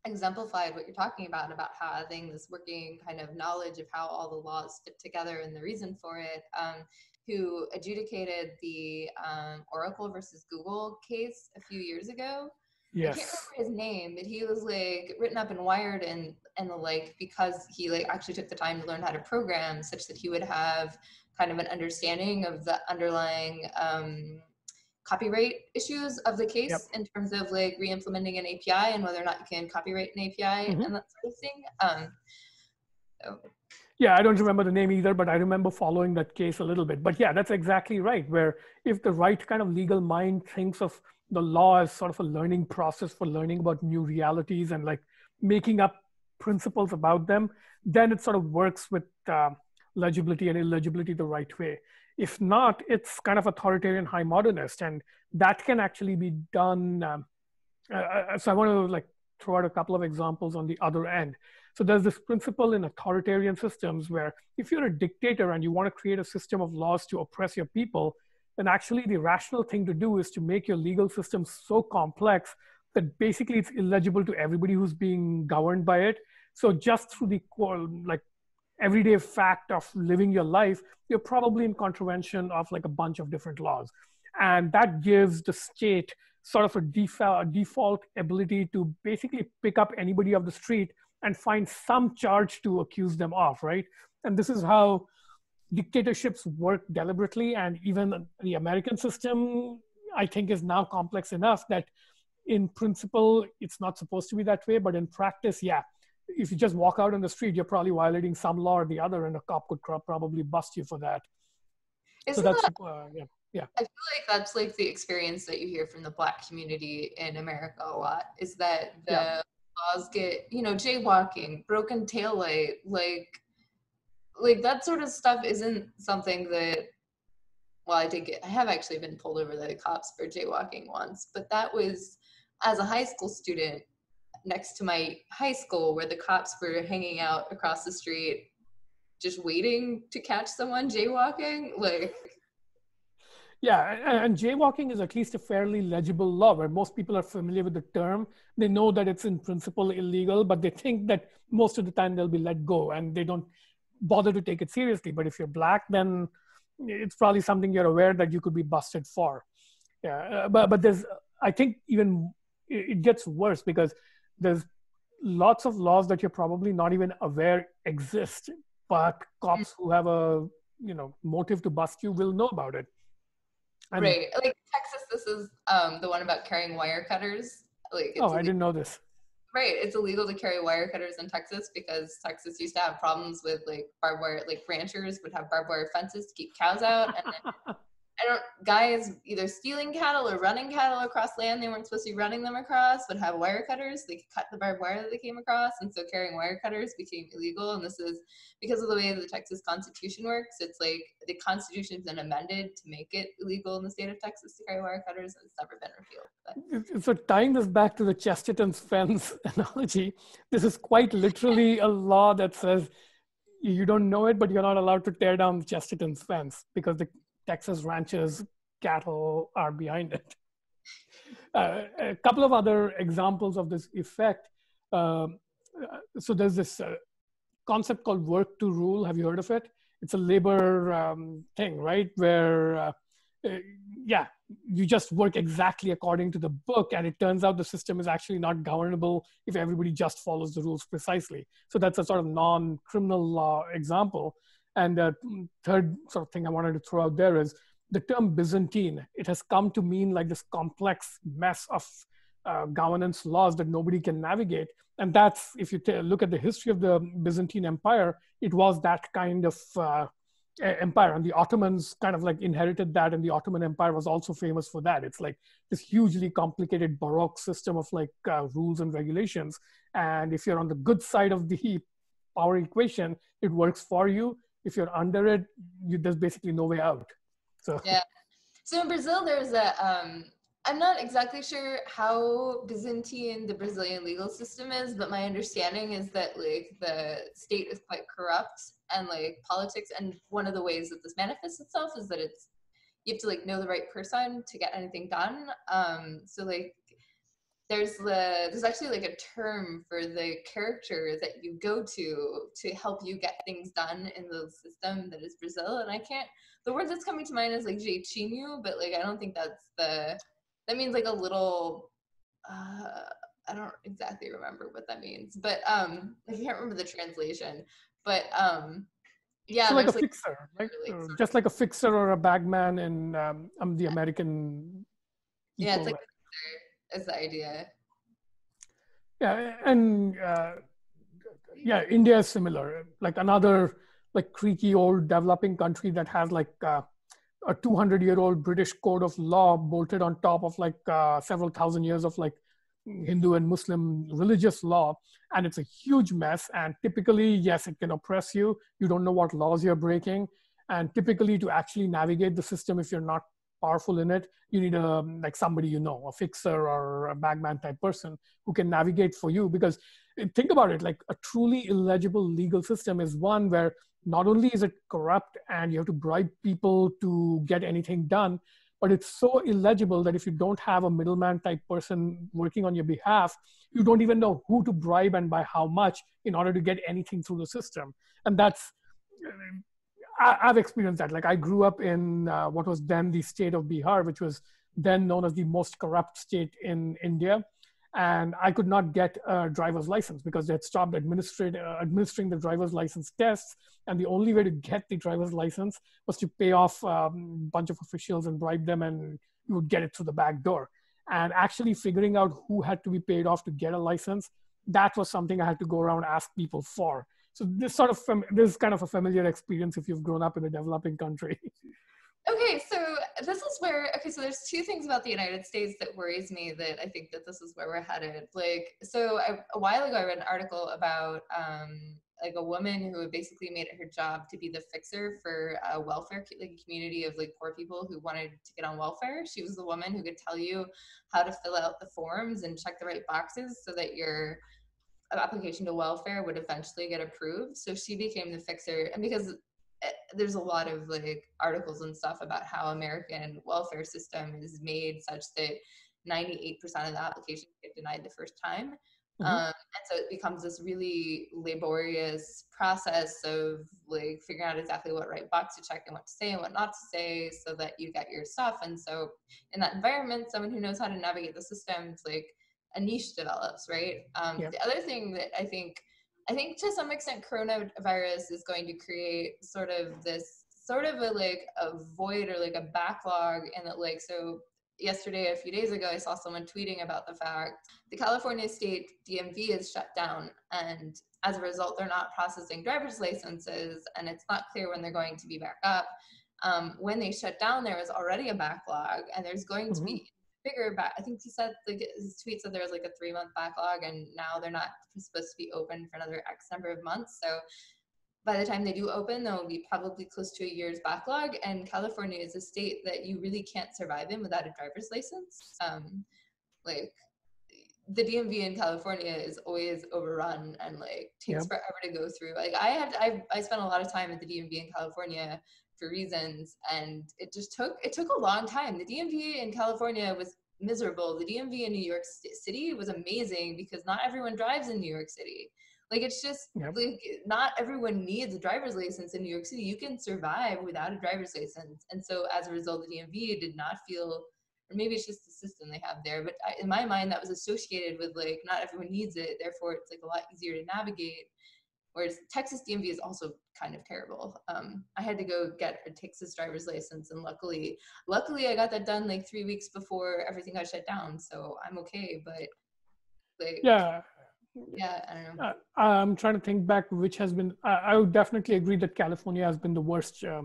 exemplified what you're talking about about having this working kind of knowledge of how all the laws fit together and the reason for it. Um, who adjudicated the um, Oracle versus Google case a few years ago. Yes. I can't remember his name, but he was like written up and wired and and the like because he like actually took the time to learn how to program such that he would have kind of an understanding of the underlying um, copyright issues of the case yep. in terms of like re-implementing an API and whether or not you can copyright an API mm-hmm. and that sort of thing. Um, so yeah, I don't remember the name either, but I remember following that case a little bit. But yeah, that's exactly right. Where if the right kind of legal mind thinks of the law as sort of a learning process for learning about new realities and like making up principles about them, then it sort of works with uh, legibility and illegibility the right way. If not, it's kind of authoritarian high modernist, and that can actually be done. Um, uh, uh so I want to like throw out a couple of examples on the other end. So there's this principle in authoritarian systems where if you're a dictator and you want to create a system of laws to oppress your people, then actually the rational thing to do is to make your legal system so complex that basically it's illegible to everybody who's being governed by it. So just through the like everyday fact of living your life, you're probably in contravention of like a bunch of different laws. And that gives the state sort of a default ability to basically pick up anybody off the street and find some charge to accuse them of, right? And this is how dictatorships work deliberately. And even the American system, I think, is now complex enough that in principle, it's not supposed to be that way. But in practice, yeah, if you just walk out on the street, you're probably violating some law or the other, and a cop could probably bust you for that. Isn't so that's, that, uh, yeah. Yeah. I feel like that's like the experience that you hear from the black community in America a lot is that the yeah laws get, you know, jaywalking, broken tail light, like like that sort of stuff isn't something that well, I did get I have actually been pulled over by the cops for jaywalking once, but that was as a high school student next to my high school where the cops were hanging out across the street just waiting to catch someone jaywalking like yeah, and jaywalking is at least a fairly legible law where most people are familiar with the term. They know that it's in principle illegal, but they think that most of the time they'll be let go and they don't bother to take it seriously. But if you're black, then it's probably something you're aware that you could be busted for. Yeah, uh, but, but there's, I think even it gets worse because there's lots of laws that you're probably not even aware exist, but cops who have a you know motive to bust you will know about it I right, Like Texas, this is um, the one about carrying wire cutters. Like, oh. I didn't know this. Right. It's illegal to carry wire cutters in Texas because Texas used to have problems with like barbed wire, like ranchers would have barbed wire fences to keep cows out. And I don't guys either stealing cattle or running cattle across land they weren't supposed to be running them across would have wire cutters. They could cut the barbed wire that they came across, and so carrying wire cutters became illegal. And this is because of the way the Texas Constitution works. It's like the Constitution's been amended to make it illegal in the state of Texas to carry wire cutters, and it's never been repealed. But. So tying this back to the Chesterton's fence analogy, this is quite literally a law that says you don't know it, but you're not allowed to tear down Chesterton's fence because the Texas ranchers' cattle are behind it. Uh, a couple of other examples of this effect. Um, uh, so there's this uh, concept called work to rule. Have you heard of it? It's a labor um, thing, right? Where, uh, uh, yeah, you just work exactly according to the book and it turns out the system is actually not governable if everybody just follows the rules precisely so that's a sort of non-criminal law example and the third sort of thing i wanted to throw out there is the term byzantine. It has come to mean like this complex mess of uh, governance laws that nobody can navigate. And that's if you t- look at the history of the byzantine empire it was that kind of uh, empire. And the ottomans kind of like inherited that and the ottoman empire was also famous for that. It's like this hugely complicated baroque system of like uh, rules and regulations. And if you're on the good side of the power equation it works for you if you're under it you, there's basically no way out so yeah so in brazil there's a um I'm not exactly sure how Byzantine the Brazilian legal system is, but my understanding is that like the state is quite corrupt and like politics and one of the ways that this manifests itself is that it's you have to like know the right person to get anything done. Um so like there's the there's actually like a term for the character that you go to to help you get things done in the system that is Brazil and I can't the word that's coming to mind is like jeitinho but like I don't think that's the that means like a little uh, I don't exactly remember what that means, but um, I can't remember the translation. But um, yeah, so like a like, fixer, right? Really just like a fixer or a bagman in um, um the American. Yeah, it's like is the idea. Yeah, and uh, yeah, India is similar. Like another like creaky old developing country that has like uh, a 200 year old British code of law bolted on top of like uh, several thousand years of like Hindu and Muslim religious law. And it's a huge mess. And typically, yes, it can oppress you. You don't know what laws you're breaking. And typically, to actually navigate the system, if you're not powerful in it, you need a like somebody you know, a fixer or a bagman type person who can navigate for you. Because eh, think about it, like a truly illegible legal system is one where not only is it corrupt and you have to bribe people to get anything done, but it's so illegible that if you don't have a middleman type person working on your behalf, you don't even know who to bribe and by how much in order to get anything through the system. And that's, I, have experienced that. Like I grew up in uh, what was then the state of Bihar, which was then known as the most corrupt state in India and I could not get a driver's license because they had stopped uh, administering the driver's license tests. And the only way to get the driver's license was to pay off a um, bunch of officials and bribe them, and you would get it through the back door. And actually figuring out who had to be paid off to get a license, that was something I had to go around ask people for. So this sort of this is kind of a familiar experience if you've grown up in a developing country. Okay, so this is where okay, so there's two things about the United States that worries me that I think that this is where we're headed. Like, so I, a while ago I read an article about um, like a woman who basically made it her job to be the fixer for a welfare like community of like poor people who wanted to get on welfare. She was the woman who could tell you how to fill out the forms and check the right boxes so that your application to welfare would eventually get approved. So she became the fixer, and because Eh, there's a lot of like articles and stuff about how American welfare system is made such that 98% of the applications get denied the first time. Mm-hmm. Um, and so it becomes this really laborious process of like figuring out exactly what right box to check and what to say and what not to say so that you get your stuff. And so in that environment, someone who knows how to navigate the systems, like a niche develops, right? Um, yeah. The other thing that I think I think to some extent coronavirus is going to create sort of this sort of a like a void or like a backlog and that like so yesterday a few days ago i saw someone tweeting about the fact the california state dmv is shut down and as a result they're not processing driver's licenses and it's not clear when they're going to be back up um, when they shut down there was already a backlog and there's going mm-hmm. to be bigger back. I think he said like his tweet said there was like a three month backlog, and now they're not supposed to be open for another X number of months. So by the time they do open, there will be probably close to a year's backlog. And California is a state that you really can't survive in without a driver's license. Um, like the DMV in California is always overrun and like takes yep. forever to go through. Like I had, I I spent a lot of time at the DMV in California for reasons and it just took it took a long time the dmv in california was miserable the dmv in new york city was amazing because not everyone drives in new york city like it's just yep. like not everyone needs a driver's license in new york city you can survive without a driver's license and so as a result the dmv did not feel or maybe it's just the system they have there. But I, in my mind, that was associated with like not everyone needs it, therefore it's like a lot easier to navigate. Whereas Texas DMV is also kind of terrible. Um, I had to go get a Texas driver's license, and luckily, luckily I got that done like three weeks before everything got shut down, so I'm okay. But like, yeah, yeah, I don't know. Uh, I'm trying to think back which has been. I, I would definitely agree that California has been the worst uh,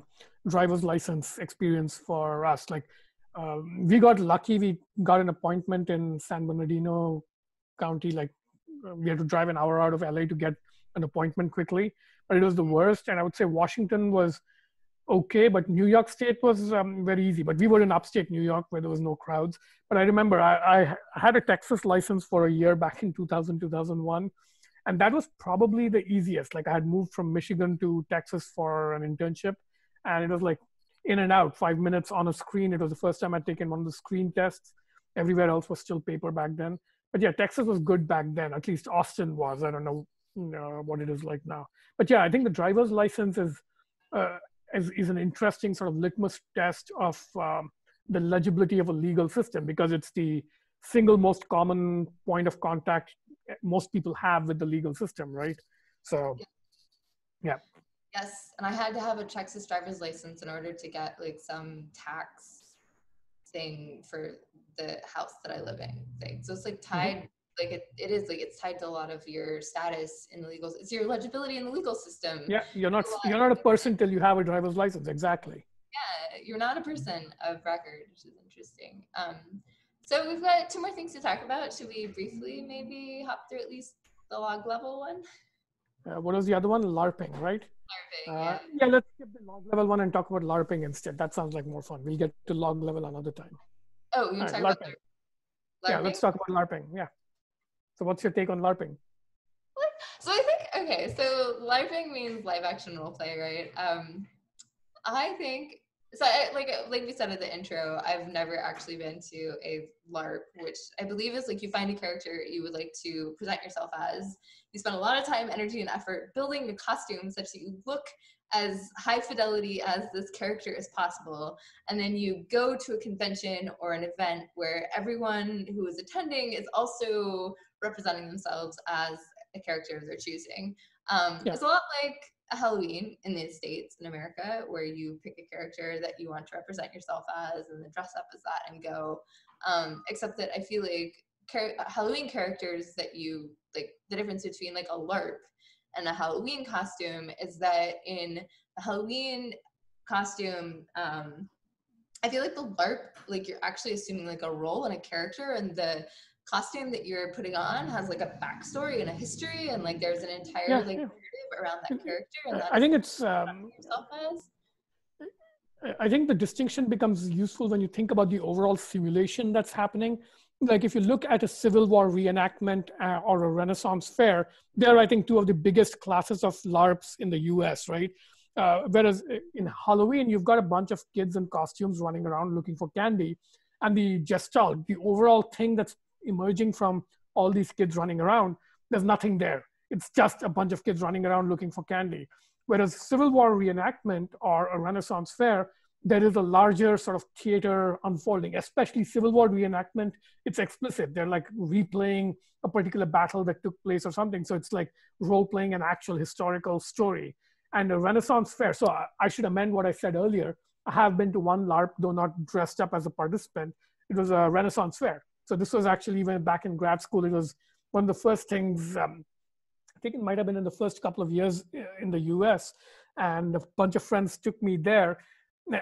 driver's license experience for us. Like, um, we got lucky. We got an appointment in San Bernardino County. Like, uh, we had to drive an hour out of LA to get an appointment quickly, but it was the worst. And I would say Washington was okay, but New York State was um, very easy. But we were in upstate New York where there was no crowds. But I remember I, I had a Texas license for a year back in 2000, 2001. And that was probably the easiest. Like I had moved from Michigan to Texas for an internship. And it was like in and out, five minutes on a screen. It was the first time I'd taken one of the screen tests. Everywhere else was still paper back then. But yeah, Texas was good back then. At least Austin was. I don't know, know what it is like now. But yeah, I think the driver's license is uh, is, is an interesting sort of litmus test of um, the legibility of a legal system because it's the single most common point of contact most people have with the legal system, right? So, yeah. Yes, and I had to have a Texas driver's license in order to get like some tax thing for the house that I live in. Thing. So it's like mm-hmm. tied. Like it, it is like it's tied to a lot of your status in the legal it's your legibility in the legal system. Yeah you're not you're not a person till you have a driver's license exactly. Yeah you're not a person of record which is interesting. Um so we've got two more things to talk about. Should we briefly maybe hop through at least the log level one? Uh, what was the other one? Larping right? Larping uh, yeah. yeah let's skip the log level one and talk about larping instead. That sounds like more fun. We'll get to log level another time. Oh you're right, talking LARPing. about yeah let's talk about larping yeah so what's your take on LARPing? So I think okay, so LARPing means live action role play, right? Um, I think so. I, like like we said at the intro, I've never actually been to a LARP, which I believe is like you find a character you would like to present yourself as. You spend a lot of time, energy, and effort building the costume such that you look as high fidelity as this character as possible. And then you go to a convention or an event where everyone who is attending is also representing themselves as a character of their choosing. Um, yeah. It's a lot like a Halloween in the States in America, where you pick a character that you want to represent yourself as and then dress up as that and go. Um, except that I feel like char- Halloween characters that you like the difference between like a LARP and a Halloween costume is that in a Halloween costume, um, I feel like the LARP, like you're actually assuming like a role and a character, and the costume that you're putting on has like a backstory and a history, and like there's an entire yeah, like yeah. narrative around that character. And I think it's. Um, I think the distinction becomes useful when you think about the overall simulation that's happening. Like if you look at a Civil War reenactment uh, or a Renaissance fair, they're I think two of the biggest classes of LARPs in the U.S. Right. Uh, whereas in Halloween, you've got a bunch of kids in costumes running around looking for candy, and the gestalt, the overall thing that's emerging from all these kids running around, there's nothing there. It's just a bunch of kids running around looking for candy. Whereas Civil War reenactment or a Renaissance fair, there is a larger sort of theater unfolding, especially Civil War reenactment. It's explicit. They're like replaying a particular battle that took place or something. So it's like role playing an actual historical story. And a Renaissance fair. So I should amend what I said earlier. I have been to one LARP, though not dressed up as a participant. It was a Renaissance fair. So this was actually when back in grad school. It was one of the first things. Um, I think it might have been in the first couple of years uh, in the U.S. And a bunch of friends took me there,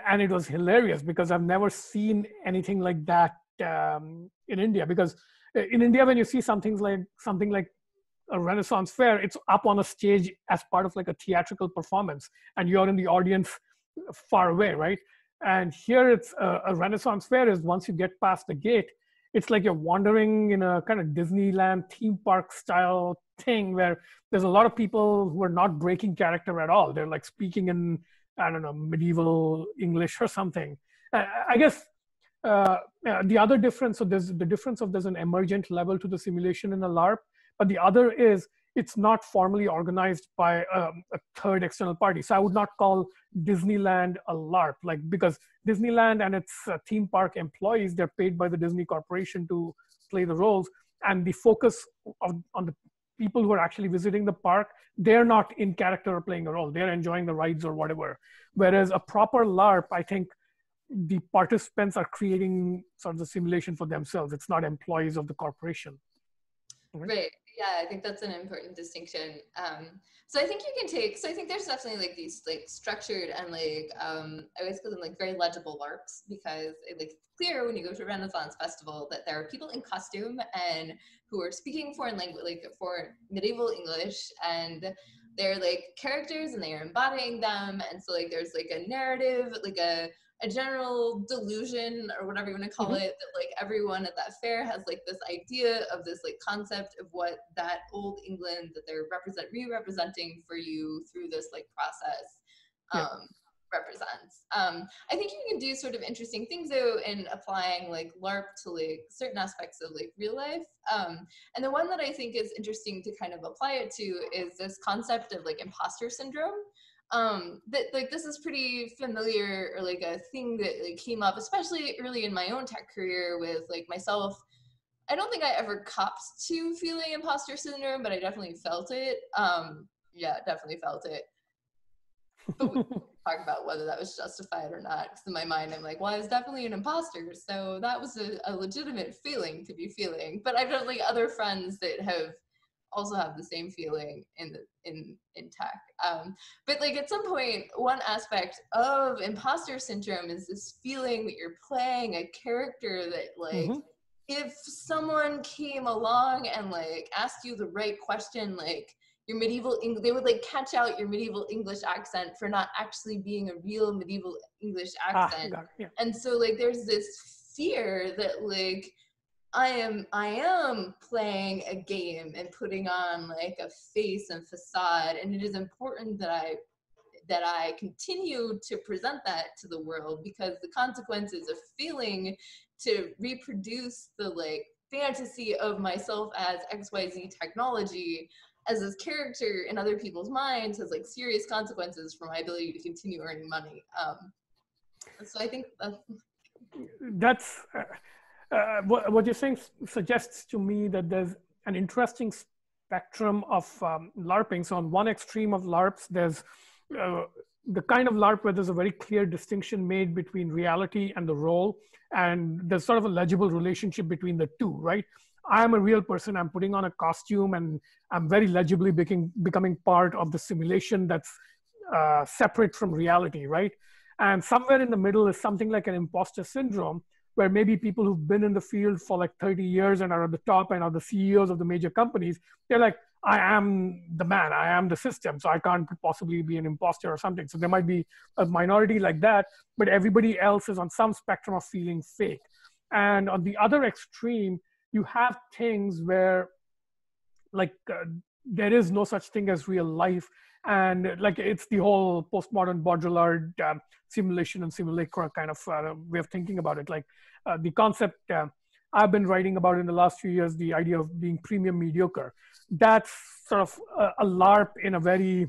and it was hilarious because I've never seen anything like that um, in India. Because uh, in India, when you see something like something like a Renaissance fair, it's up on a stage as part of like a theatrical performance, and you're in the audience far away, right? And here it's a, a Renaissance fair is once you get past the gate, it's like you're wandering in a kind of Disneyland theme park style thing where there's a lot of people who are not breaking character at all. They're like speaking in, I don't know, medieval English or something. I guess uh, the other difference, so there's the difference of there's an emergent level to the simulation in a LARP, but the other is it's not formally organized by um, a third external party. So I would not call Disneyland a LARP, like because Disneyland and its uh, theme park employees, they're paid by the Disney Corporation to play the roles. And the focus of, on the people who are actually visiting the park, they're not in character or playing a role. They're enjoying the rides or whatever. Whereas a proper LARP, I think the participants are creating sort of the simulation for themselves. It's not employees of the corporation. Right yeah i think that's an important distinction. Um, so i think you can take so i think there's definitely like these like structured and like um, i always call them like very legible larps because it like clear when you go to a renaissance festival that there are people in costume and who are speaking foreign language like for medieval english and they're like characters and they are embodying them. And so like there's like a narrative like a a general delusion or whatever you want to call mm-hmm. it that like everyone at that fair has like this idea of this like concept of what that old england that they're represent re-representing for you through this like process um, yeah. represents um, i think you can do sort of interesting things though in applying like larp to like certain aspects of like real life um, and the one that i think is interesting to kind of apply it to is this concept of like imposter syndrome um that like this is pretty familiar or like a thing that like came up especially early in my own tech career with like myself. I don't think i ever copped to feeling imposter syndrome but i definitely felt it. Um yeah definitely felt it. But we talk about whether that was justified or not because in my mind i'm like well i was definitely an imposter. So that was a, a legitimate feeling to be feeling but i've like other friends that have also have the same feeling in the in in tech um, but like at some point one aspect of imposter syndrome is this feeling that you're playing a character that like mm-hmm. if someone came along and like asked you the right question like your medieval English, they would like catch out your medieval English accent for not actually being a real medieval English ah, accent. Ah, yeah. And so like there's this fear that like I am I am playing a game and putting on like a face and facade and it is important that I that I continue to present that to the world because the consequences of feeling to reproduce the like fantasy of myself as XYZ technology as this character in other people's minds has like serious consequences for my ability to continue earning money. Um, so I think that's that's uh, uh, what, what, you're saying suggests to me that there's an interesting spectrum of um, LARPing. So on one extreme of LARPs, there's uh, the kind of LARP where there's a very clear distinction made between reality and the role, and there's sort of a legible relationship between the two, right? I'm a real person. I'm putting on a costume, and I'm very legibly becoming becoming part of the simulation that's uh, separate from reality, right? And somewhere in the middle is something like an imposter syndrome, where maybe people who've been in the field for like 30 years and are at the top and are the CEOs of the major companies, they're like, I am the man, I am the system, so I can't possibly be an imposter or something. So there might be a minority like that, but everybody else is on some spectrum of feeling fake. And on the other extreme, you have things where, like, uh, there is no such thing as real life and like it's the whole postmodern Baudrillard uh, simulation and simulacra kind of uh, way of thinking about it. Like uh, the concept uh, I've been writing about in the last few years, the idea of being premium mediocre. That's sort of a, a LARP in a very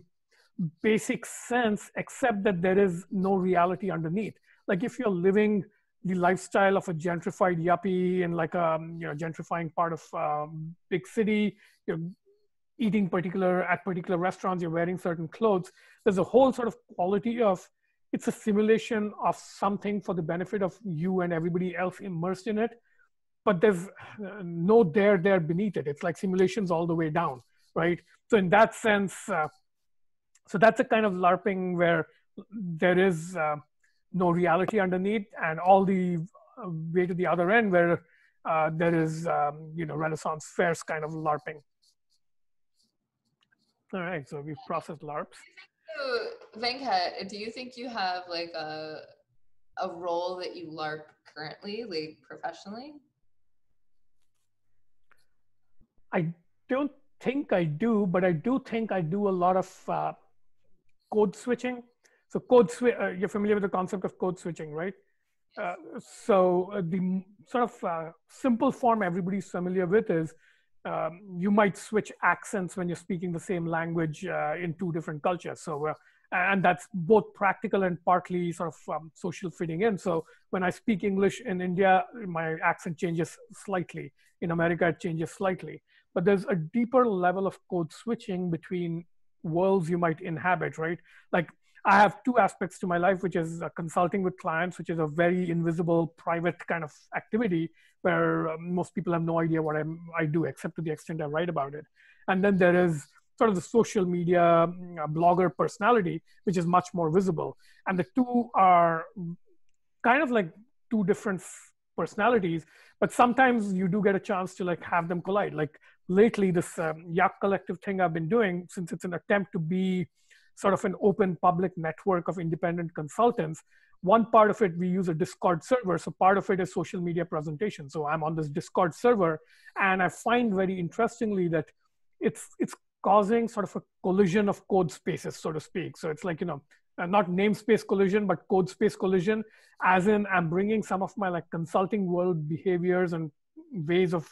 basic sense, except that there is no reality underneath. Like if you're living the lifestyle of a gentrified yuppie in like a um, you know gentrifying part of um, big city, you're eating particular at particular restaurants, you're wearing certain clothes. There's a whole sort of quality of it's a simulation of something for the benefit of you and everybody else immersed in it. But there's no there there beneath it. It's like simulations all the way down, right? So in that sense, uh, so that's a kind of LARPing where there is uh, no reality underneath, and all the uh, way to the other end where uh, there is um, you know Renaissance fairs kind of LARPing. All right, so we've processed LARPs. So, Venkat, do you think you have like a a role that you LARP currently, like professionally? I don't think I do, but I do think I do a lot of uh, code switching. So code switch, uh, you're familiar with the concept of code switching, right? Uh, so uh, the sort of uh, simple form everybody's familiar with is um, you might switch accents when you're speaking the same language uh, in two different cultures. So, uh, and that's both practical and partly sort of um, social fitting in. So, when I speak English in India, my accent changes slightly. In America, it changes slightly. But there's a deeper level of code switching between worlds you might inhabit, right? Like I have two aspects to my life, which is uh, consulting with clients, which is a very invisible, private kind of activity where um, most people have no idea what I'm, I do, except to the extent I write about it. And then there is sort of the social media mm, uh, blogger personality, which is much more visible. And the two are kind of like two different personalities, but sometimes you do get a chance to like have them collide. Like lately, this um, Yak Collective thing I've been doing, since it's an attempt to be sort of an open public network of independent consultants. One part of it, we use a Discord server. So part of it is social media presentation. So I'm on this Discord server, and I find very interestingly that it's it's causing sort of a collision of code spaces, so to speak. So it's like you know, uh, not namespace collision, but code space collision. As in, I'm bringing some of my like consulting world behaviors and ways of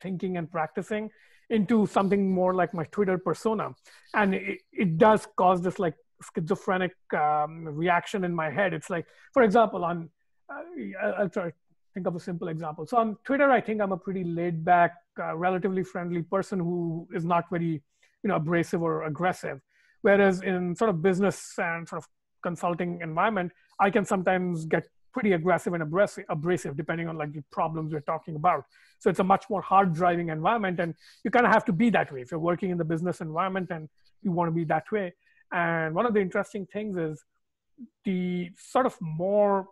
thinking and practicing into something more like my Twitter persona. And it, it does cause this like schizophrenic um, reaction in my head. It's like, for example, on, uh, I'll try think of a simple example. So on Twitter, I think I'm a pretty laid back, uh, relatively friendly person who is not very, you know, abrasive or aggressive. Whereas in sort of business and sort of consulting environment, I can sometimes get pretty aggressive and abrasive, abrasive depending on like the problems we're talking about. So it's a much more hard driving environment and you kind of have to be that way if you're working in the business environment and you want to be that way. And one of the interesting things is the sort of more,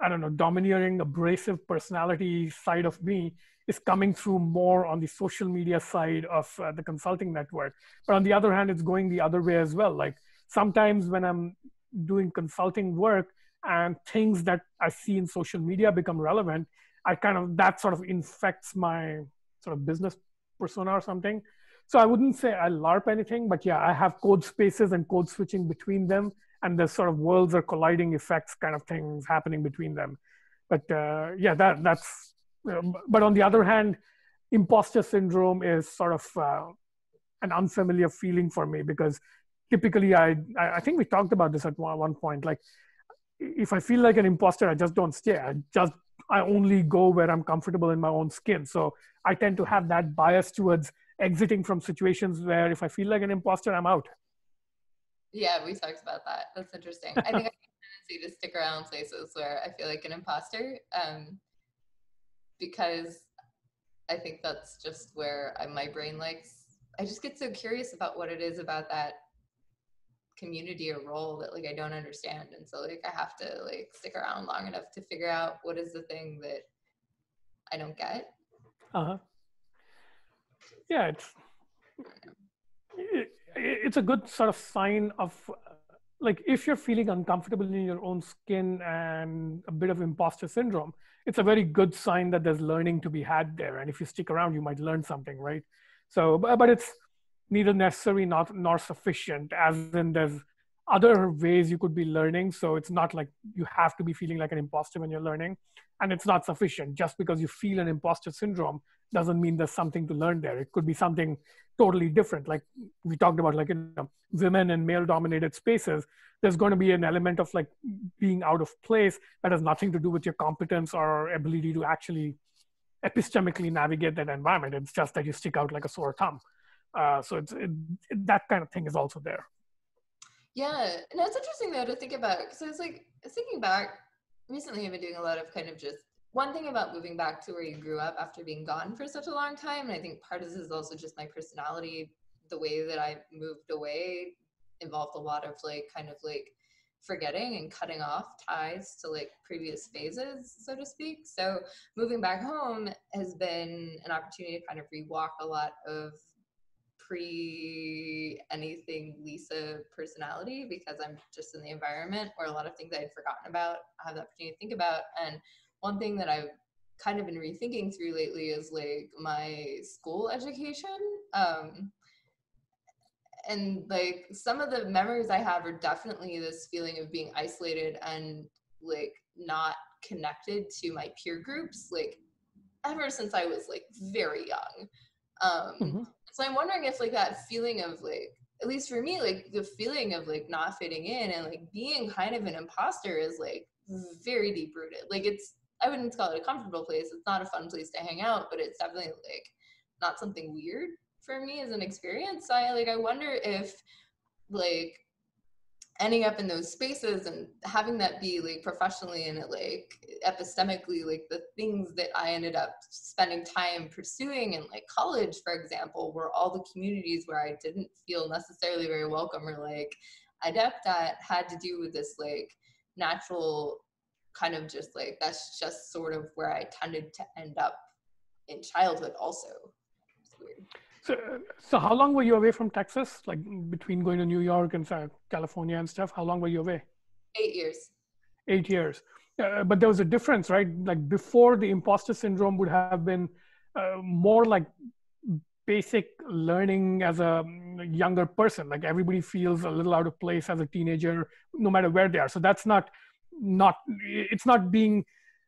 I don't know, domineering, abrasive personality side of me is coming through more on the social media side of uh, the consulting network. But on the other hand, it's going the other way as well. Like sometimes when I'm doing consulting work, and things that I see in social media become relevant, I kind of that sort of infects my sort of business persona or something. So I wouldn't say I LARP anything, but yeah, I have code spaces and code switching between them, and there's sort of worlds or colliding effects kind of things happening between them. But uh, yeah, that that's. but on the other hand, imposter syndrome is sort of uh, an unfamiliar feeling for me because typically I I think we talked about this at one point. Like if I feel like an imposter, I just don't stay. I just I only go where I'm comfortable in my own skin. So I tend to have that bias towards exiting from situations where if I feel like an imposter, I'm out. Yeah, we talked about that. That's interesting. I think I have a tendency to stick around places where I feel like an imposter um, because I think that's just where I, my brain likes. I just get so curious about what it is about that community or role that like I don't understand. And so like I have to like stick around long enough to figure out what is the thing that I don't get. Uh-huh. Yeah, it's it, it's a good sort of sign of like if you're feeling uncomfortable in your own skin and a bit of imposter syndrome, it's a very good sign that there's learning to be had there. And if you stick around, you might learn something, right? So, but it's neither necessary not nor sufficient as in there's other ways you could be learning. So it's not like you have to be feeling like an imposter when you're learning. And it's not sufficient. Just because you feel an imposter syndrome doesn't mean there's something to learn there. It could be something totally different. Like we talked about like in women and male dominated spaces there's going to be an element of like being out of place that has nothing to do with your competence or ability to actually epistemically navigate that environment. It's just that you stick out like a sore thumb uh, so it's it, that kind of thing is also there. Yeah, and it's interesting though to think about because I was like thinking back recently. I've been doing a lot of kind of just one thing about moving back to where you grew up after being gone for such a long time, and I think part of this is also just my personality. The way that I moved away involved a lot of like kind of like forgetting and cutting off ties to like previous phases, so to speak. So moving back home has been an opportunity to kind of rewalk a lot of pre anything Lisa personality because I'm just in the environment where a lot of things I had forgotten about, I have the opportunity to think about. And one thing that I've kind of been rethinking through lately is like my school education. Um, and like some of the memories I have are definitely this feeling of being isolated and like not connected to my peer groups. Like ever since I was like very young. Um, mm-hmm. So I'm wondering if like that feeling of like, at least for me, like the feeling of like not fitting in and like being kind of an imposter is like very deep rooted. Like it's, I wouldn't call it a comfortable place. It's not a fun place to hang out, but it's definitely like not something weird for me as an experience. So I like, I wonder if like ending up in those spaces and having that be like professionally and like epistemically like the things that i ended up spending time pursuing in like college for example were all the communities where i didn't feel necessarily very welcome or like adept at had to do with this like natural kind of just like that's just sort of where i tended to end up in childhood also so, so how long were you away from Texas? Like between going to New York and California and stuff? How long were you away? Eight years. Eight years. Uh, but there was a difference, right? Like before, the imposter syndrome would have been uh, more like basic learning as a younger person. Like everybody feels a little out of place as a teenager, no matter where they are. So that's not not it's not being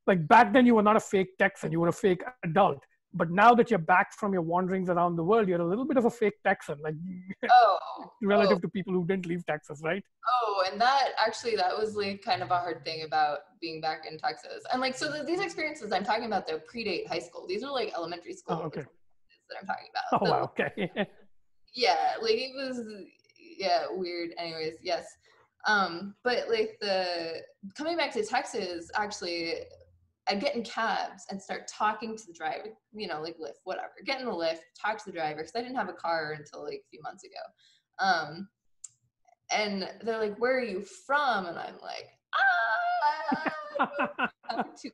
like back then you were not a fake Texan, you were a fake adult but now that you're back from your wanderings around the world, you're a little bit of a fake Texan, like oh, relative oh. to people who didn't leave Texas, right? Oh, and that actually that was like kind of a hard thing about being back in Texas. And like so the, these experiences I'm talking about though predate high school. These are like elementary school oh, okay. that I'm talking about. Oh so, wow, okay. yeah, like it was yeah, weird. Anyways, yes. Um, but like the coming back to Texas actually I'd get in cabs and start talking to the driver, you know, like Lyft, whatever. Get in the Lyft, talk to the driver because I didn't have a car until like a few months ago. Um, and they're like, "Where are you from?" And I'm like, "Ah, to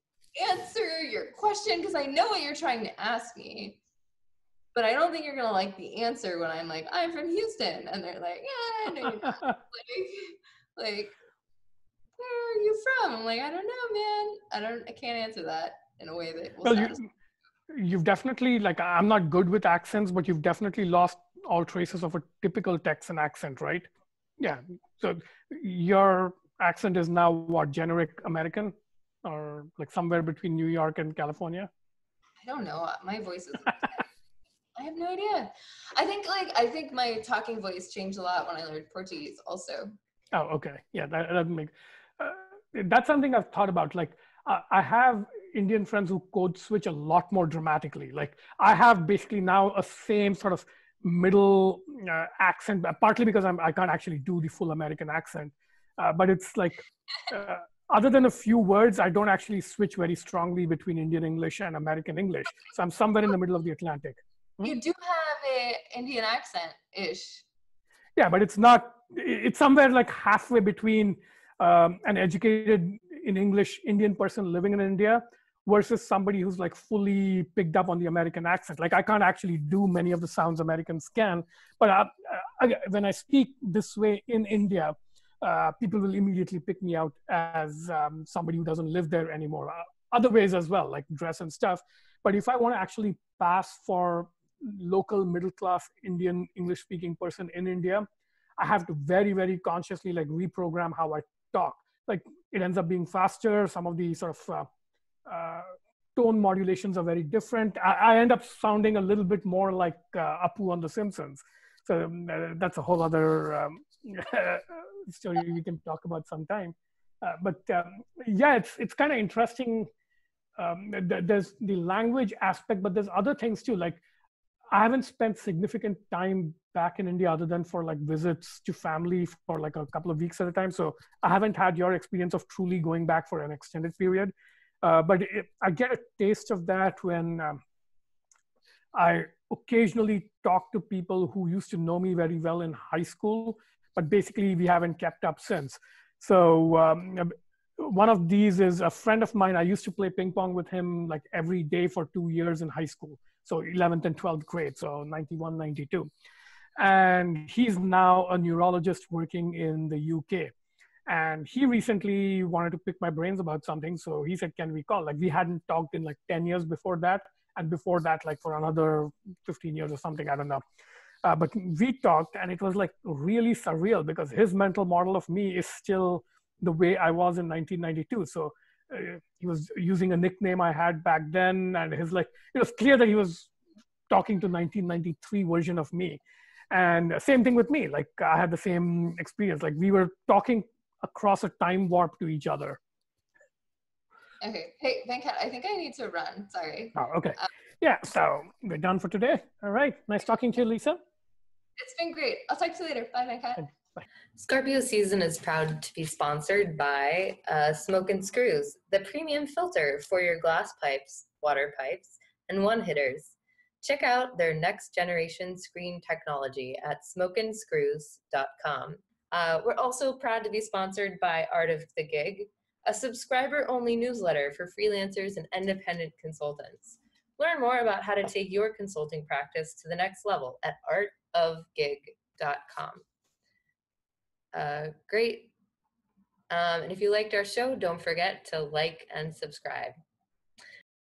answer your question because I know what you're trying to ask me." But I don't think you're gonna like the answer when I'm like, I'm from Houston, and they're like, Yeah, no, you're not. like, like where are you from? I'm like, I don't know, man. I don't, I can't answer that in a way that will well, you, you've definitely like I'm not good with accents, but you've definitely lost all traces of a typical Texan accent, right? Yeah. So your accent is now what generic American, or like somewhere between New York and California. I don't know. Uh, my voice is. I have no idea. I think like I think my talking voice changed a lot when I learned Portuguese. Also. Oh, okay. Yeah, that, that makes that's something I've thought about. Like, uh, I have Indian friends who code switch a lot more dramatically. Like, I have basically now a same sort of middle uh, accent, partly because I'm, I can't actually do the full American accent. Uh, but it's like, uh, other than a few words, I don't actually switch very strongly between Indian English and American English. So I'm somewhere in the middle of the Atlantic. Hmm? You do have an Indian accent ish. Yeah, but it's not, it's somewhere like halfway between um, an educated in English Indian person living in India versus somebody who's like fully picked up on the American accent. Like I can't actually do many of the sounds Americans can, but I, I, when I speak this way in India, uh, people will immediately pick me out as um, somebody who doesn't live there anymore. Uh, other ways as well, like dress and stuff. But if I want to actually pass for local middle class Indian English speaking person in India, I have to very, very consciously like reprogram how I talk. Like it ends up being faster. Some of the sort of uh, uh, tone modulations are very different. I, I, end up sounding a little bit more like uh, Apu on The Simpsons. So um, uh, that's a whole other um, story we can talk about sometime. Uh, but um, yeah, it's it's kind of interesting. Um, there's the language aspect, but there's other things too. Like I haven't spent significant time back in India other than for like visits to family for like a couple of weeks at a time. So I haven't had your experience of truly going back for an extended period. Uh, but it, I get a taste of that when um, I occasionally talk to people who used to know me very well in high school, but basically we haven't kept up since. So um, one of these is a friend of mine. I used to play ping pong with him like every day for two years in high school. So 11th and 12th grade, so 91, 92 and he's now a neurologist working in the UK. And he recently wanted to pick my brains about something. So he said, Can we call? Like, we hadn't talked in like 10 years before that. And before that, like for another 15 years or something, I don't know. Uh, but we talked, and it was like really surreal because his mental model of me is still the way I was in 1992. So uh, he was using a nickname I had back then, and his like it was clear that he was talking to 1993 version of me. And same thing with me. Like I had the same experience. Like we were talking across a time warp to each other. Okay. Hey, Venkat, I think I need to run. Sorry. Oh, okay. Uh, yeah. So we're done for today. All right. Nice talking to you, Lisa. It's been great. I'll talk to you later. Bye, Venkat. Scorpio Season is proud to be sponsored by uh, Smokin' Screws, the premium filter for your glass pipes, water pipes, and one hitters. Check out their next generation screen technology at smokinscrews.com. Uh, we're also proud to be sponsored by Art of the Gig, a subscriber only newsletter for freelancers and independent consultants. Learn more about how to take your consulting practice to the next level at artofgig.com. Uh, great. Um, and if you liked our show, don't forget to like and subscribe.